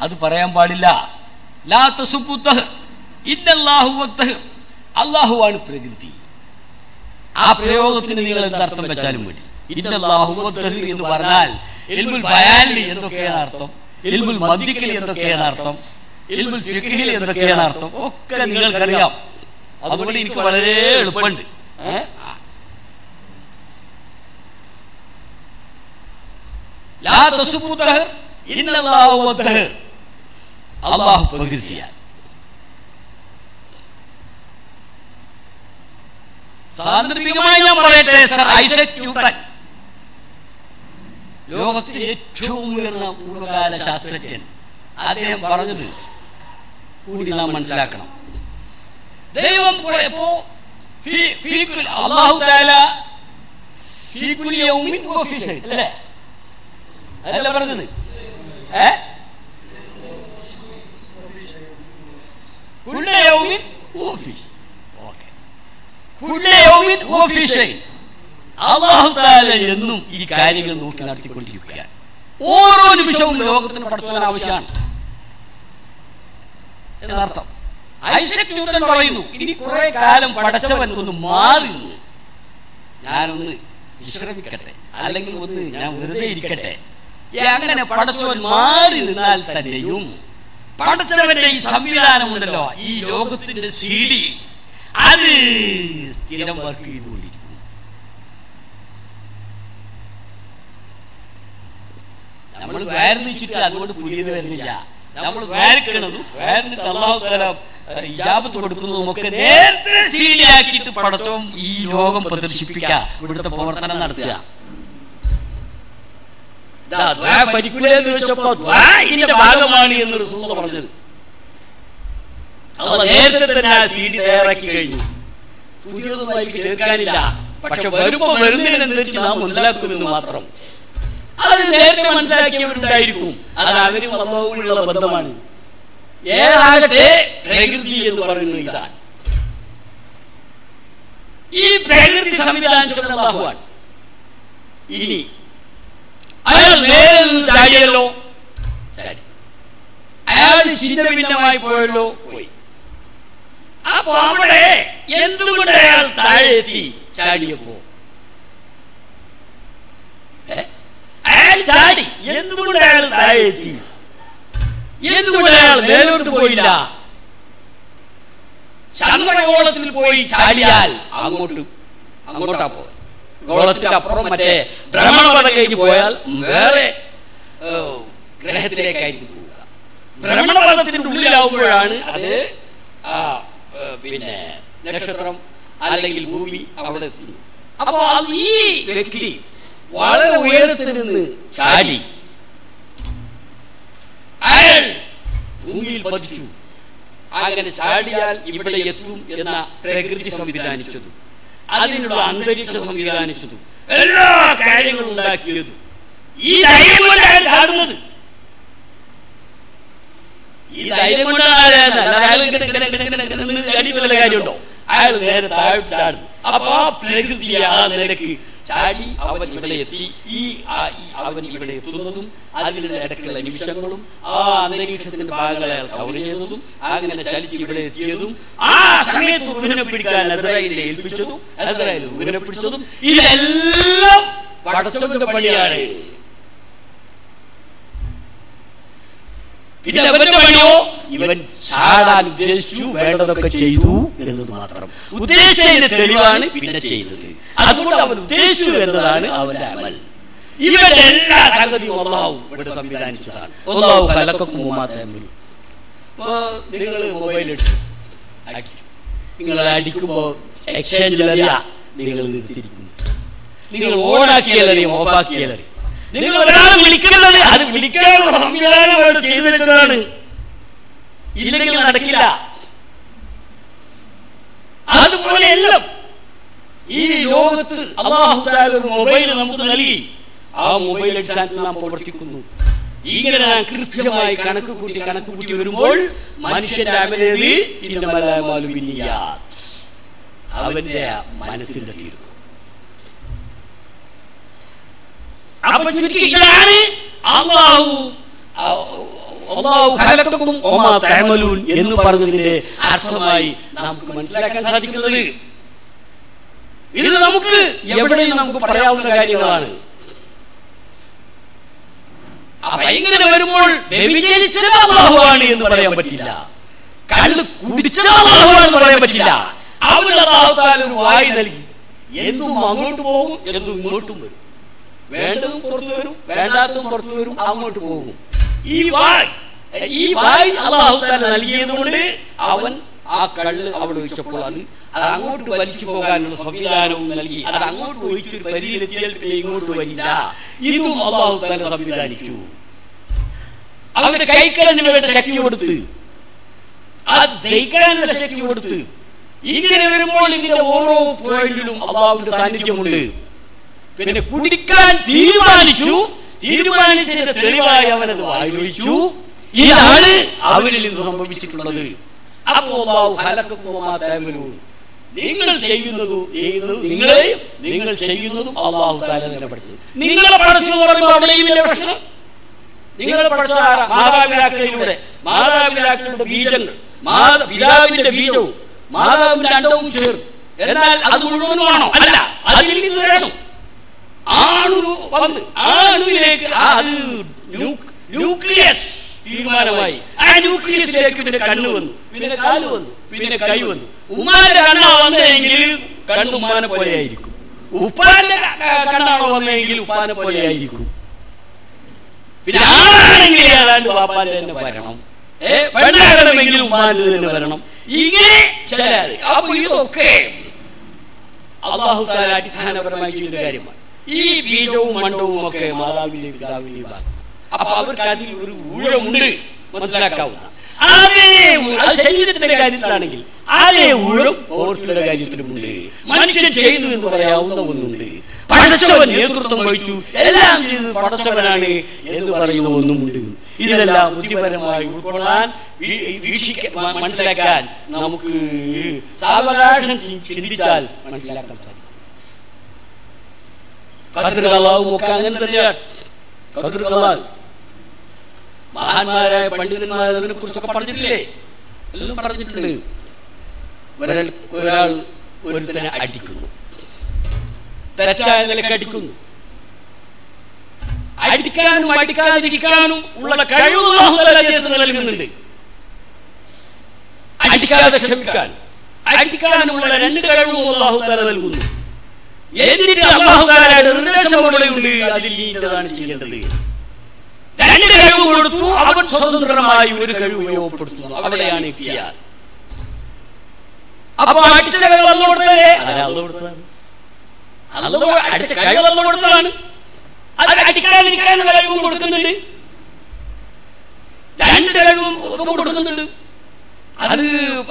അത് പറയാൻ പാടില്ല. ലാ തസുബുദ്ദഹ് ഇന്നല്ലാഹു അള്ളാഹുവാണ് പ്രകൃതി. ആ പ്രയോഗത്തിന് നിങ്ങൾ എന്താർത്ഥം വെച്ചാലും വേണ്ടി ഇന്നല്ലാഹു എന്ന് പറഞ്ഞാൽ ഇൽമുൽ ബയാലി എന്തൊക്കെയാണ് അർത്ഥം? ഇൽമുൽ മദ്ദിക്കലി എന്തൊക്കെയാണ് അർത്ഥം. ഇൽമുൽ ഫിഖിൽ എന്തൊക്കെയാണ് അർത്ഥം. ഒക്കെ നിങ്ങൾക്കറിയാം അതുകൊണ്ട് എനിക്ക് വളരെ എളുപ്പമുണ്ട്. അള്ളാഹു പ്രകൃതിയാണ് സാന്ദർഭികമായി ഞാൻ പറയട്ടെ സർ. Isaac Newton. ലോകത്തിലെ ഏറ്റവും ഉയർന്ന പൂർവകാല ശാസ്ത്രജ്ഞൻ. അദ്ദേഹം പറഞ്ഞത് കൂടി നാം മനസ്സിലാക്കണം. ദൈവം പോയപ്പോ അല്ലേ? പറഞ്ഞത്. യൗമിൻ വ ഫീ ശൈഇൻ അള്ളാഹു താല എന്നും ഈ കാര്യങ്ങൾ നോക്കി നടത്തിക്കൊണ്ടിരിക്കുകയാണ്. ഓരോ നിമിഷവും ലോകത്തിന് പഠിച്ചവൻ ആവശ്യമാണ്. എന്നർത്ഥം ഐസക് ന്യൂട്ടൻ പറയുന്നു ഇനി കുറെ കാലം പഠിച്ചവൻ ഒന്ന് മാറി ഞാനൊന്ന് വിശ്രമിക്കട്ടെ അല്ലെങ്കിൽ ഒന്ന് ഞാൻ വെറുതെ ഇരിക്കട്ടെ. അങ്ങനെ പടച്ചവൻ മാറി നിന്നാൽ തന്നെയും പടച്ചവന്റെ ഈ സംവിധാനമുണ്ടല്ലോ ഈ ലോകത്തിന്റെ സിഡി അത് സ്ഥിരം വർക്ക് ചെയ്തുകൊണ്ടിരിക്കും. നമ്മൾ വേർതിച്ചിട്ട് അതുകൊണ്ട് പുതിയത് വരുന്നില്ല. നമ്മൾ വേർക്കണതും വേർന്നിട്ട് അള്ളാഹു തല ഇജാബത്ത് കൊടുക്കുന്നതും ഒക്കെ നേരത്തെ ശീലിയാക്കിയിട്ട് പടച്ചവും ഈ ലോകം പ്രദർശിപ്പിക്കുക ഇവിടുത്തെ പ്രവർത്തനം നടത്തുക. എന്ന് ചോദിച്ചപ്പോ ദ്വാ ഇതിന്റെ ഭാഗമാണ് എന്ന് റസൂലുള്ള പറഞ്ഞത്. അള്ളാഹ് നേരത്തെ തന്നെ ആ സീഡി തയ്യാറാക്കി കഴിഞ്ഞു. പുതിയതൊന്നും അതിലേക്ക് ചേർക്കാനില്ല. പക്ഷെ വരുമ്പോ വരുന്നതിനനുസരിച്ച് നാം മനസ്സിലാക്കുമെന്ന് മാത്രം. അത് നേരത്തെ മനസ്സിലാക്കിയവരുണ്ടായിരിക്കും. അത് അവരും അള്ളാഹുവിനുള്ള ബന്ധമാണ്. ഏതാകട്ടെ പ്രകൃതി എന്ന് പറയുന്നത് ഇതാണ്. ഈ പ്രകൃതി സംവിധാനിച്ചത് അള്ളാഹുവാണ്. ഇനി അയാൾ നേരെ നിന്ന് ചാടിയല്ലോ? ചാടി. അയാൾ ചിന്ന ഭിന്നമായി പോയല്ലോ? പോയി. അപ്പൊ അവിടെ എന്തുകൊണ്ട് അയാൾ താഴെ എത്തി? ചാടിയപ്പോ ഏ? അയാൾ ചാടി. എന്തുകൊണ്ട് അയാൾ താഴെ എത്തി എന്തുകൊണ്ട് അയാൾ മേലോട്ട് പോയില്ല? ചന്ദ്രഗോളത്തിൽ പോയി ചാടിയാൽ അങ്ങോട്ട് അങ്ങോട്ടാ പോയി ഗോളത്തിന്റെ അപ്പുറം മറ്റേ ഭ്രമണപഥം കഴിഞ്ഞ് പോയാൽ വേറെ ഗ്രഹത്തിലേക്കായിരിക്കും പോവുക. ഭ്രമണപഥത്തിന്റെ ഉള്ളിലാവുമ്പോഴാണ് അത് ആ പിന്നെ നക്ഷത്രം അല്ലെങ്കിൽ ഭൂമി അവിടെ എത്തുന്നു അപ്പൊ അത് ഈ വ്യക്തി വളരെ ഉയരത്തിൽ നിന്ന് ചാടി അയാൾ ഭൂമിയിൽ പതിച്ചു അങ്ങനെ ചാടിയാൽ ഇവിടെ എത്തും എന്ന പ്രകൃതി സംവിധാനിച്ചതും അതിനുള്ള അന്തരീക്ഷം സംവിധാനിച്ചതും എല്ലാ കാര്യങ്ങളും ഉണ്ടാക്കിയതും ഈ ധൈര്യം കൊണ്ടാണ് ചാടുന്നത് ഈ ധൈര്യം കൊണ്ടാണ് കാര്യമുണ്ടോ അയാൾ നേരെ താഴെ ചാടുന്നു അപ്പൊ ആ പ്രകൃതി ആ നിലയ്ക്ക് ചാടി അവൻ ഇവിടെ എത്തി. ഈ അവൻ ഇവിടെ എത്തുന്നതും അതിലുള്ള ഇടയ്ക്കുള്ള നിമിഷങ്ങളും ആ അന്തരീക്ഷത്തിന്റെ ഭാഗങ്ങളെ അയാൾ കവർ ചെയ്തതും അങ്ങനെ ചലിച്ച് ഇവിടെ എത്തിയതും ആ സമയത്ത് റുഹിനെ പിടിക്കാൻ അസറായിലെ ഏൽപ്പിച്ചതും അസറായിൽ റുഹിനെ പിടിച്ചതും ഇതെല്ലാം പടച്ചവന്റെ പണിയാണ്. പിന്നെ അവന്റെ പണിയോ? ഇവൻ ചാടാൻ ഉദ്ദേശിച്ചു വേണ്ടതൊക്കെ ചെയ്തു എന്നത് മാത്രം. ഉദ്ദേശിച്ചതിന്റെ തെളിവാണ് പിന്നെ ചെയ്തത്. അതുകൊണ്ട് അവൻ ഉദ്ദേശിച്ചു എന്നതാണ് അവന്റെ അമൽ. ഇവന്റെ എല്ലാ സംഗതിയും ഒന്നാവും ഇവിടെ സംവിധാനിച്ചതാണ്. അള്ളാഹു കലക്കും നിങ്ങൾ മൊബൈൽ എടുത്തു നിങ്ങൾ അടിക്കുമ്പോൾ എക്സ്ചേഞ്ച് അറിയാം നിങ്ങൾ നിർത്തിയിരിക്കുന്നു നിങ്ങൾ ഓണാക്കിയാലറിയും ഓഫാക്കിയാലറിയും നിങ്ങൾ ഒരാൾ വിളിക്കുന്നത് അത് വിളിക്കാനുള്ള സംവിധാനം അവിടെ ചെയ്തു വെച്ചതാണ്. ഇല്ലെങ്കിൽ നടക്കില്ല. അതുപോലെ എല്ലാം. ഈ ലോകത്ത് അള്ളാഹു താല ഒരു മൊബൈൽ നമുക്ക് നൽകി. ആ മൊബൈൽ അടിസ്ഥാനത്തിൽ നാം പ്രവർത്തിക്കുന്നു ഇങ്ങനെ നാം കൃത്യമായി കണക്ക് കൂട്ടി കണക്ക് കൂട്ടി വരുമ്പോൾ മനുഷ്യന്റെ മലമാലും അവന്റെ മനസ്സിന്റെ തീരുന്നു. അപ്പൊ ചുരുക്കി ഇതാണ് അള്ളാഹു എന്ന് പറഞ്ഞതിന്റെ അർത്ഥമായി നമുക്ക് മനസ്സിലാക്കാൻ സാധിക്കുന്നത്. ഇത് നമുക്ക് എവിടെയും നമുക്ക് പറയാവുന്ന കാര്യങ്ങളാണ്. ഇങ്ങനെ വരുമ്പോൾ അള്ളാഹുവാണ് എന്ന് പറയാൻ പറ്റില്ല. കള്ള് കുടിച്ചത് അള്ളാഹുവാണെന്ന് പറയാൻ പറ്റില്ല. അവന് അള്ളാഹു താല ഒരു വായി നൽകി. എന്തും അങ്ങോട്ട് പോകും എന്തും ഇങ്ങോട്ടും വരും. വേണ്ടതും പുറത്തു വരും വേണ്ടാത്തതും പുറത്തു വരും അങ്ങോട്ട് പോകും. ഈ വായ് ഈ വായ് അള്ളാഹു താല നൽകിയത് കൊണ്ട് അവൻ ആ കള്ള് അവിടെ വെച്ചപ്പോൾ അത് അത് അങ്ങോട്ട് വലിച്ചു പോകാനുള്ള സംവിധാനവും നൽകി. അത് അങ്ങോട്ട് ഒഴിച്ചൊരു പരിധിയിലെത്തിയാൽ പിന്നെ ഇങ്ങോട്ട് വരില്ല. ഇതും അള്ളാഹു തന്നെ സംവിധാനിച്ചു. അവന്റെ കൈക്കളഞ്ഞ ശക്തി കൊടുത്ത്. അത് ദഹിക്കാനുള്ള ശക്തി കൊടുത്ത്. ഇങ്ങനെ വരുമ്പോൾ ഇതിന്റെ ഓരോ പോയിന്റിലും അള്ളാഹുവിന്റെ സാന്നിധ്യമുണ്ട്. പിന്നെ കുടിക്കാൻ തീരുമാനിച്ചു. തീരുമാനിച്ചതിന്റെ തെളിവായി അവനത് വായിച്ചു ഇതാണ് അവരിൽ നിന്ന് സംഭവിച്ചിട്ടുള്ളത്. അപ്പോ അള്ളാഹു തഅമലൂൻ. നിങ്ങൾ ചെയ്യുന്നത് നിങ്ങളെയും നിങ്ങളെ നിങ്ങൾ ചെയ്യുന്നതും അള്ളാഹു താല തന്നെ പഠിച്ചത് നിങ്ങളെ പഠിച്ചു പറയുമ്പോൾ അവിടെയും ഇല്ലേ പ്രശ്നം? നിങ്ങളെ പഠിച്ച? മാതാപിതാക്കളിലൂടെ. മാതാപിതാക്കളുടെ ബീജങ്ങൾ. പിതാവിന്റെ ബീജവും. മാതാവിന്റെ അണ്ടവും ചേർന്ന്. എന്നാൽ അത് മുഴുവനുമാണോ അല്ല. അതിൽ നിന്ന് വേണം ആണു വന്ന് ആണുവിലേക്ക് ആ അത് ന്യൂക്ലിയസ്. തീരുമാനമായി. ആ ന്യൂക്ലിയസിലേക്ക് പിന്നെ കണ്ണ് വന്നു. പിന്നെ കാൽ വന്നു. പിന്നെ കൈ വന്നു. ഉമ്മാന്റെ കണ്ണാ വന്നതെങ്കിൽ കണ്ണ് ഉമ്മാനെ പോലെ ആയിരിക്കും ഉപ്പാന്റെ കണ്ണാണോ വന്നതെങ്കിൽ ഉപ്പാനെ പോലെയായിരിക്കും. പിന്നെ ആണെങ്കിൽ ഏതാണ്ട് വാപ്പാന്റെ തന്നെ വരണം. ഏ പെണ്ണാകണമെങ്കിൽ ഉമ്മാന്റെ തന്നെ വരണം. ഇങ്ങനെ ചില അപ്പൊ ഇതൊക്കെ അള്ളാഹു താല അടിസ്ഥാനപരമായി ചെയ്ത കാര്യമാണ്. ഈ ബീജവും മണ്ഡവും ഒക്കെ മാതാവിന്റെ പിതാവിന്റെ ഭാഗം അപ്പൊ അവർക്ക് അതിൽ ഒരു ഊഴമുണ്ട് മനസ്സിലാക്കാവുന്ന അതേ ശരീരത്തിന്റെ കാര്യത്തിലാണെങ്കിൽ അതേ ഊഴം ഓർത്തിയുടെ കാര്യത്തിലുമുണ്ട്. മനുഷ്യൻ ചെയ്തു എന്ന് പറയാവുന്ന ഒന്നുണ്ട്. പടച്ചവൻ നേതൃത്വം വഹിച്ചു. എല്ലാം ചെയ്തത് പടച്ചവനാണ് എന്ന് പറയുന്ന ഒന്നുമുണ്ട്. ഇതെല്ലാം ബുദ്ധിപരമായി ഉൾക്കൊള്ളാൻ വീക്ഷിക്കാൻ മനസ്സിലാക്കാൻ നമുക്ക് സാവകാശം ചിന്തിച്ചാൽ മനസ്സിലാക്കാൻ സാധിക്കും. കലാവും ഒക്കെ അങ്ങനെ തന്നെയാണ്. കലാവ് മഹാന്മാരായ പണ്ഡിതന്മാർ അതിനെ കുറിച്ചൊക്കെ പറഞ്ഞിട്ടില്ലേ? എല്ലാം പറഞ്ഞിട്ടുണ്ട്. ഒരാൾ ഒരാൾ ഒരുത്തനെ അടിക്കുന്നു. തെറ്റായ നിലയ്ക്ക് അടിക്കുന്നു. അടിക്കാനും അടിക്കാതിരിക്കാനും ഉള്ള കഴിവ് അദ്ദേഹത്തിന് നൽകുന്നുണ്ട്. അടിക്കാതെ ക്ഷമിക്കാൻ അടിക്കാനുമുള്ള രണ്ട് കഴിവും അള്ളാഹു താല നൽകുന്നു. എന്നിട്ട് അള്ളാഹു താലയുടെ നിർദ്ദേശം അതിൽ നീണ്ടതാണ് ചെയ്യേണ്ടത്. രണ്ട് കഴിവ് കൊടുത്തു അവൻ സ്വതന്ത്രമായി ഒരു കഴിവ് ഉപയോഗപ്പെടുത്തുന്നു. അവിടെയാണ് അപ്പൊ അടിച്ച കഴിവ് കൊടുത്തതേ അതെ അടിച്ച കഴിവ് കൊടുത്തതാണ്. അത് അടിക്കാതിരിക്കാനുള്ള കഴിവും കൊടുക്കുന്നുണ്ട്. രണ്ട് കഴിവും ഒക്കെ കൊടുക്കുന്നുണ്ട്. അത്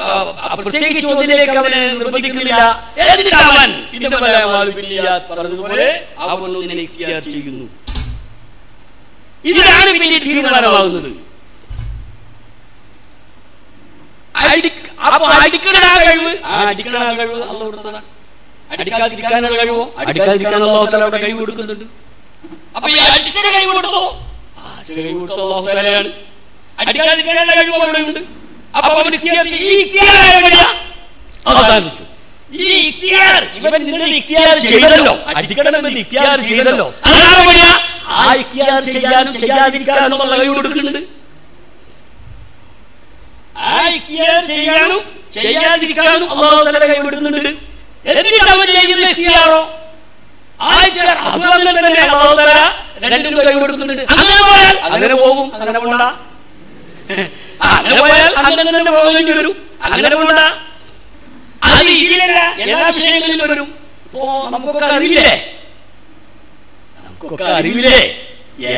ആ, ആ, പ്രത്യേകിച്ച് ഒന്നിലേക്ക് അവനെ നിർബന്ധിക്കുന്നില്ല. എന്നിട്ട് അവൻ പറഞ്ഞതുപോലെ ഒന്നിനെ ചെയ്യുന്നു. ഇതിലാണ് പിന്നെ തീരുമാനമാകുന്നത്. അപ്പൊ അടിക്കണ കഴിവ്? അടിക്കണ കഴിവ് അല്ല കൊടുത്തതാണ് അടിക്കാതിരിക്കാനുള്ള കഴിവോ? അവിടെ കഴിവ് കൊടുക്കുന്നുണ്ട്. അപ്പൊ ഈ അടിച്ച കഴിവ് കൊടുത്തോ? ആ, അടിച്ച കഴിവ് കൊടുത്തോ അള്ളാഹു തആലയാണ്. അടിക്കാതിരിക്കാനുള്ള കഴിവ് അവിടെ ഉണ്ട്. അപ്പൊ അവന് ഈ ഈ ഇവൻ നിന്നെ ഇഖ്തിയാർ ചെയ്തല്ലോ. അടിക്കണമെന്ന് ഇഖ്തിയാർ ചെയ്തല്ലോ. ആ ചെയ്യാനും ചെയ്യാതിരിക്കാനും കഴിവ് കൊടുക്കുന്നുണ്ട്. ആ ചെയ്യാനും ചെയ്യാതിരിക്കാനും അള്ളാഹു കഴിവ് കൊടുക്കുന്നുണ്ട്. എന്നിട്ട് അവൻ ചെയ്യുന്ന ഇഖ്തിയാറോ? ആ തന്നെ അള്ളാഹു തആല രണ്ടിനും കഴിവ് കൊടുക്കുന്നുണ്ട്. അങ്ങനെ പോയാൽ അങ്ങനെ പോകും. അങ്ങനെ പോണ്ട അങ്ങനെ പോയാൽ അങ്ങനെ തന്നെ പോകേണ്ടി വരും. അങ്ങനെ പോണ്ട. അത് ഇതിലല്ല എല്ലാ വിഷയങ്ങളിലും വരും. ഇപ്പോ നമുക്കൊക്കെ അറിയില്ലേ നമുക്കൊക്കെ അറിയില്ലേ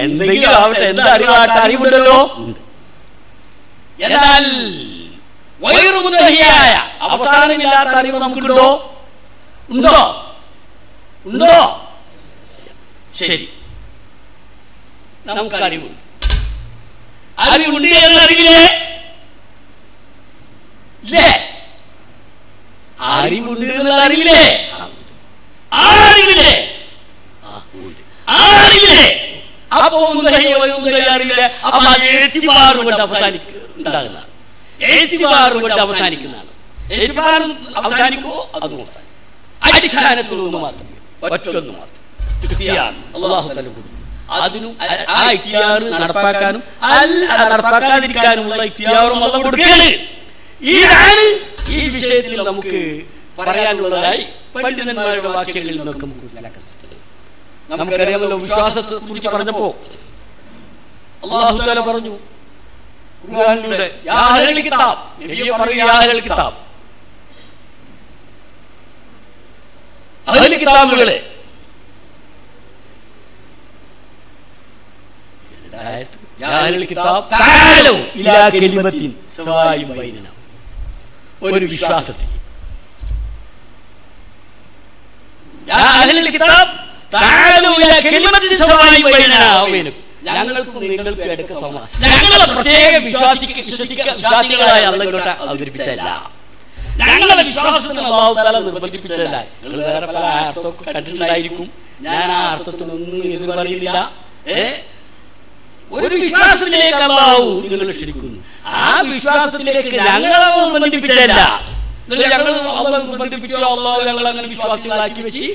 എന്തെങ്കിലും ആവട്ടെ എന്താ അറിവാട്ടെ അറിവുണ്ടല്ലോ? എന്നാൽ വൈറുമുദഹിയായ അവസാനമില്ലാത്ത അറിവ് നമുക്കുണ്ടോ? ഉണ്ടോ? ഉണ്ടോ? ശരി. നമുക്ക് അറിവുണ്ട്. അറിവുണ്ട് എന്നറിവില്ലേ? ഇല്ലേ? അറിവുണ്ട് എന്നുള്ള അറിവില്ലേ ആ അറിവില്ലേ ആ, അപ്പൊ അറിവില്ലേ കൊണ്ട് അവസാനിക്ക ഉണ്ടാകുന്നതാണ് കൊണ്ട് അവസാനിക്കുന്നതാണ്. എഴുത്തിമാറ് അവസാനിക്കുമോ അത് നോക്കാൻ മാത്രമേ ഒറ്റൊന്ന് മാത്രം. അള്ളാഹു തല കൊടുക്കും അതിനും ആ ഇഖ്തിയാർ നടപ്പാക്കാനും അല്ല നടപ്പാക്കാതിരിക്കാനുമുള്ള ഇഖ്തിയാറും അല്ല കൊടുക്കുകയാണ്. ഇതാണ് ഈ വിഷയത്തിൽ നമുക്ക് പറയാനുള്ളതായി പണ്ഡിതന്മാരുടെ വാക്യങ്ങളിൽ നിന്നൊക്കെ. നമുക്കറിയാമല്ലോ വിശ്വാസത്തെ കുറിച്ച് പറഞ്ഞപ്പോ അള്ളാഹു തആല പറഞ്ഞു കിതാബുകളെ കിതാബ് ഇലാ കലിമത്തിൻ സവായിൻ ബൈനന ഒരു വിശ്വാസത്തിൽ. ഞങ്ങൾക്കും നിങ്ങൾക്കും ഇടയ്ക്ക് സമ ഞങ്ങളെ പ്രത്യേക വിശ്വാസിക്ക് വിശ്വാസികളായ അല്ല ഇങ്ങോട്ട് അവതരിപ്പിച്ചല്ല ഞങ്ങളുടെ വിശ്വാസത്തിന് അള്ളാഹു താല നിർബന്ധിപ്പിച്ചതല്ല. നിങ്ങൾ വേറെ പല അർത്ഥമൊക്കെ കണ്ടിട്ടുണ്ടായിരിക്കും. ഞാൻ ആ അർത്ഥത്തിനൊന്നും ഇത് പറയുന്നില്ല. ഏ? ഒരു വിശ്വാസത്തിലേക്ക് അള്ളാഹു നിങ്ങൾ ക്ഷണിക്കുന്നു. ആ വിശ്വാസത്തിലേക്ക് ഞങ്ങളെ ബന്ധിപ്പിച്ചല്ല ഞങ്ങൾ അള്ളാഹു നിർബന്ധിപ്പിച്ചോ അള്ളാഹു ഞങ്ങൾ അങ്ങനെ വിശ്വാസികളാക്കി വെച്ച്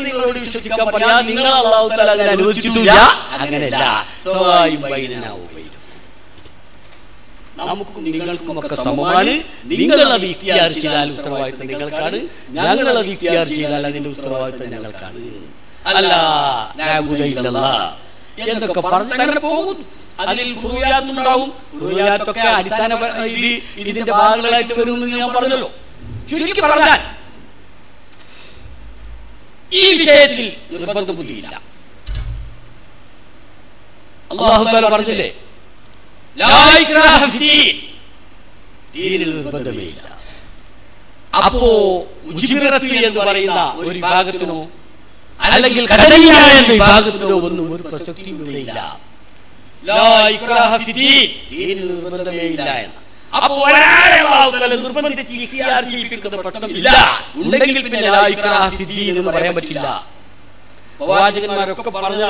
നിങ്ങളോട് വിശ്വസിക്കാൻ പറയാ നിങ്ങൾ അള്ളാഹു തല അങ്ങനെ അനുവദിച്ചിട്ടില്ല. അങ്ങനെയല്ല. സ്വായും ബൈനനാവും ബൈനം നമുക്കും നിങ്ങൾക്കും ഒക്കെ സമമാണ്. നിങ്ങൾ അത് ചെയ്താൽ ഉത്തരവാദിത്തം നിങ്ങൾക്കാണ്. ഞങ്ങൾ അത് ചെയ്താൽ അതിന്റെ ഉത്തരവാദിത്തം ഞങ്ങൾക്കാണ്. അല്ല നാബുദയില്ലല്ലാ എന്നൊക്കെ പറഞ്ഞ് പോകും അതിൽ ഉണ്ടാവും അടിസ്ഥാന ഇതിന്റെ ഭാഗങ്ങളായിട്ട് വരുമെന്ന് ഞാൻ പറഞ്ഞല്ലോ. ചുരുക്കി പറഞ്ഞാൽ ഈ വിഷയത്തിൽ നിർബന്ധ ബുദ്ധിയില്ല. അള്ളാഹുദാല പറഞ്ഞില്ലേ? അപ്പോ എന്ന് പറയുന്ന ഒരു വിഭാഗത്തിനോ അല്ലെങ്കിൽ വിഭാഗത്തിനോ ഒന്നും ഒരു പ്രസക്തിയും ഇവിടെയില്ല. എന്ന്. അപ്പോ ഒരാളെ നിർബന്ധിച്ച് ഇഖ്തിയാർ ചെയ്യിപ്പിക്കുന്ന ഉണ്ടെങ്കിൽ പിന്നെ എന്ന് പറയാൻ പറ്റില്ല. പ്രവാചകന്മാരൊക്കെ പറഞ്ഞ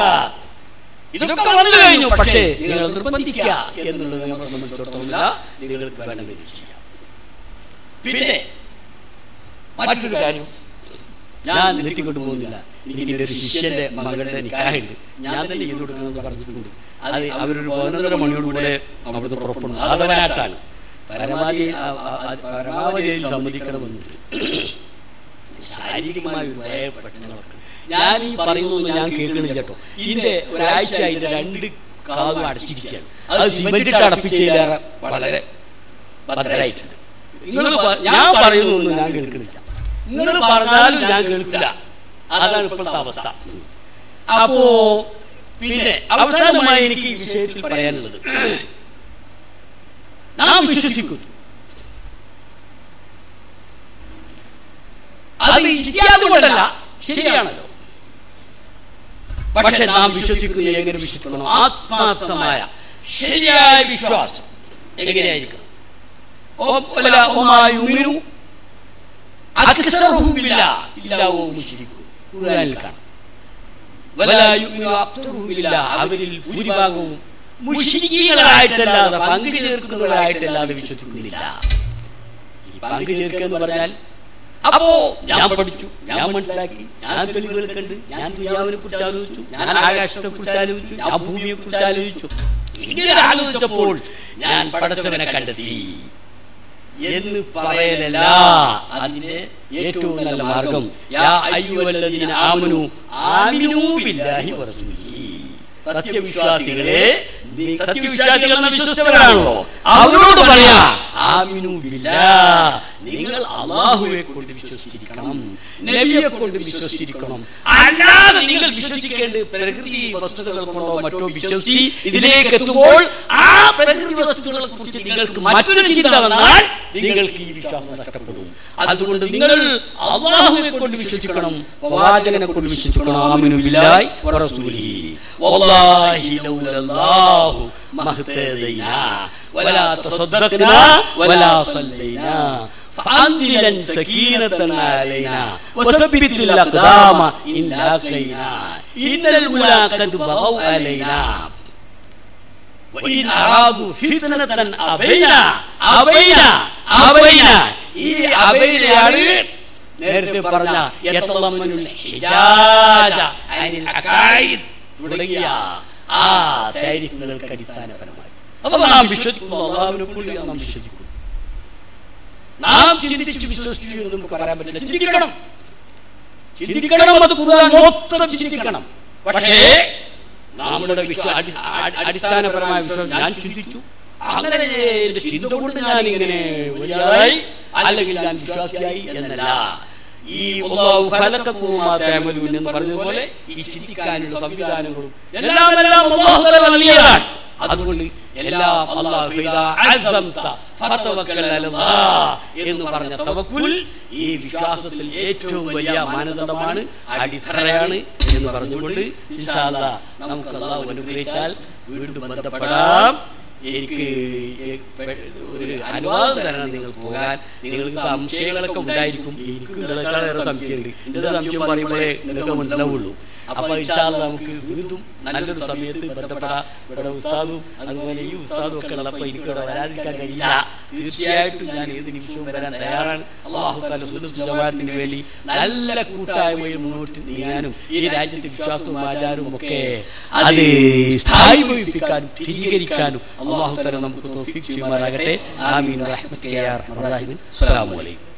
ഇതൊക്കെ വന്നു കഴിഞ്ഞു. പക്ഷേ നിങ്ങൾ നിർബന്ധിക്കുക എന്നുള്ളത് നമ്മളെ സംബന്ധിച്ചിടത്തോളമില്ല നിങ്ങൾക്ക് വേണമെങ്കിൽ ചെയ്യാം. പിന്നെ മറ്റൊരു കാര്യം. ഞാൻ നീട്ടിക്കൊണ്ടു പോകുന്നില്ല. എനിക്ക് എന്റെ ഒരു ശിഷ്യന്റെ മകളുടെ നിക്കാഹുണ്ട്. ഞാൻ തന്നെ ചെയ്തു കൊടുക്കണമെന്ന് പറഞ്ഞിട്ടുണ്ട്. അത് അവരൊരു പതിനൊന്നര മണിയോടുകൂടെ അവിടുന്ന് പുറപ്പെടുന്നു. ആദവനാട്ടാണ് പരമാവധി പരമാവധി സമ്മതിക്കണമെന്നുണ്ട്. ശാരീരികമായ ഒരു ഭയപ്പെട്ടങ്ങളൊക്കെ ഞാൻ ഈ പറയുന്നൊന്നും ഞാൻ കേൾക്കുന്നില്ല കേട്ടോ. ഇതിന്റെ ഒരാഴ്ച അതിന്റെ രണ്ട് കാതും അടച്ചിരിക്കുകയാണ്. അത് സിമെന്റിട്ട് അടപ്പിച്ചതിലേറെ വളരെ ഭദ്രമായിട്ടുണ്ട് നിങ്ങൾ ഞാൻ പറയുന്നൊന്നും ഞാൻ കേൾക്കുന്നില്ല. നിങ്ങൾ പറഞ്ഞാലും ഞാൻ കേൾക്കില്ല. അതാണ് ഇപ്പോഴത്തെ അവസ്ഥ. അപ്പോ പിന്നെ അവസാനമായി എനിക്ക് ഈ വിഷയത്തിൽ പറയാനുള്ളത് നാം വിശ്വസിക്കുന്നു. അത് ശരിയാണല്ലോ. പക്ഷെ നാം വിശ്വസിക്കുന്നത് എങ്ങനെ വിശ്വസിക്കണം? ആത്മാർത്ഥമായ ശരിയായ വിശ്വാസം എങ്ങനെയായിരിക്കണം? ഓ- വല ഒമാ യുമിനു അക്സറുഹും ഖുർആനിൽ കാണാം. അവരിൽ ഭൂരിഭാഗവും മുഷിരിക്കുകളായിട്ടല്ലാതെ പങ്കു ചേർക്കുന്നവരായിട്ടല്ലാതെ വിശ്വസിക്കുന്നില്ല. ഈ പങ്കു ചേർക്കുക എന്ന് പറഞ്ഞാൽ അപ്പോ ഞാൻ പഠിച്ചു. ഞാൻ മനസ്സിലാക്കി. ഞാൻ തെളിവുകൾ കണ്ട്. ഞാൻ ദുര്യാവിനെ കുറിച്ച് ആലോചിച്ചു. ഞാൻ ആകാശത്തെ കുറിച്ച് ആലോചിച്ചു. ഞാൻ ഭൂമിയെ കുറിച്ച് ആലോചിച്ചു. ഇങ്ങനെ ആലോചിച്ചപ്പോൾ ഞാൻ പടച്ചവനെ കണ്ടെത്തി. എന്ന് പറയലല്ല. അതിന്റെ ഏറ്റവും നല്ല മാർഗം യാ അയ്യുവല്ലദീന ആമനു ആമിനൂ ബില്ലാഹി വറസൂലി. സത്യവിശ്വാസികളെ സത്യവിശ്വാസികൾ വിശ്വസിച്ചവരാണല്ലോ. അവരോട് പറയാ ആമിനു ബില്ലാ നിങ്ങൾ അള്ളാഹുവെ കൊണ്ട് വിശ്വസിച്ചിരിക്കണം. നബിയെ കൊണ്ട് വിശ്വസിച്ചിരിക്കണം. അല്ലാതെ നിങ്ങൾ വിശ്വസിക്കേണ്ട പ്രകൃതി വസ്തുതകൾ കൊണ്ടോ മറ്റോ വിശ്വസിച്ച് ഇതിലേക്ക് എത്തുമ്പോൾ ആ പ്രകൃതി വസ്തുക്കളെ കുറിച്ച് നിങ്ങൾക്ക് മറ്റൊരു ചിന്ത വന്നാൽ നിങ്ങൾക്ക് ഈ വിശ്വാസം നഷ്ടപ്പെടും. അതുകൊണ്ട് നിങ്ങൾ അള്ളാഹുവിനെ കൊണ്ട് വിശ്വസിക്കണം. പ്രവാചകനെ കൊണ്ട് വിശ്വസിക്കണം. ആമിനു ബില്ലാഹി വറസൂലിഹി വല്ലാഹി ലൗലല്ലാഹു മഹ്തദൈനാ. വലാ തസദ്ദഖ്നാ വലാ സല്ലൈനാ. فأنزلا سكينة علينا وثبت الأقدام إن لاقينا إن الأولى قد بغوا علينا وإن أرادوا فتنة أبينا أبينا أبينا ഈ അബൈനയാണ് നേരത്തെ പറഞ്ഞ യത്തളമ്മനുള്ള ഹിജാജ അനിൽ അഖായിദ് തുടങ്ങിയ ആ താരിഫുകൾക്ക് അടിസ്ഥാനപരമായി അപ്പൊ നാം വിശ്വസിക്കുന്നു അള്ളാഹുവിനെ കൊണ്ട് നാം വിശ്വസിക്കുന്നു നാം ചിന്തിച്ച് വിശ്വസിച്ചു എന്ന് നമുക്ക് പറയാൻ പറ്റില്ല. ചിന്തിക്കണം. ചിന്തിക്കണം അത് ഖുർആൻ മൊത്തം ചിന്തിക്കണം. പക്ഷേ നമ്മുടെ അടിസ്ഥാനപരമായ വിശ്വാസം ഞാൻ ചിന്തിച്ചു. അങ്ങനെ എന്റെ ചിന്ത കൊണ്ട് ഞാൻ ഇങ്ങനെ വലിയായി അല്ലെങ്കിൽ ഞാൻ വിശ്വാസിയായി എന്നല്ല. ഈ എന്ന് പറഞ്ഞതുപോലെ ഈ ചിന്തിക്കാനുള്ള സംവിധാനങ്ങളും എല്ലാം എല്ലാം നൽകിയതാണ് അതുകൊണ്ട് എല്ലാം അലല്ലാഹ് എന്ന് പറഞ്ഞ തവക്കുൽ ഈ വിശ്വാസത്തിൽ ഏറ്റവും വലിയ മാനദണ്ഡമാണ് അടിത്തറയാണ് എന്ന് പറഞ്ഞുകൊണ്ട് നമുക്ക് അള്ളാഹു അനുഗ്രഹിച്ചാൽ വീണ്ടും ബന്ധപ്പെടാം. എനിക്ക് ഒരു അനുവാദം തരണം നിങ്ങൾ പോകാൻ നിങ്ങൾക്ക് സംശയങ്ങളൊക്കെ ഉണ്ടായിരിക്കും. എനിക്ക് നിങ്ങളെക്കാളേറെ സംശയമുണ്ട്. എന്റെ സംശയം പറയുമ്പോഴേ നിങ്ങൾക്ക് മനസ്സിലാവുള്ളൂ. അപ്പൊ നമുക്ക് വീണ്ടും നല്ലൊരു സമയത്ത് ബന്ധപ്പെടാം. ഇവിടെ ഉസ്താദും അതുപോലെ ഈ ഉസ്താദും ഒക്കെ ഉള്ളപ്പോൾ എനിക്ക് ഇവിടെ വരാതിരിക്കാൻ കഴിയില്ല. തീർച്ചയായിട്ടും ഞാൻ ഏത് നിമിഷവും വരാൻ തയ്യാറാണ്. അള്ളാഹുത്തിന് വേണ്ടി നല്ല കൂട്ടായ്മയിൽ മുന്നോട്ട് നീങ്ങാനും ഈ രാജ്യത്തെ വിശ്വാസവും ആചാരവും ഒക്കെ അത് സ്ഥായിപ്പിക്കാനും സ്ഥിരീകരിക്കാനും അള്ളാഹുത്തല നമുക്ക് തോഫിക് ചെയ്യുമാറാകട്ടെ. ആമീൻ. റഹ്മത്ത് അലൈക്കും.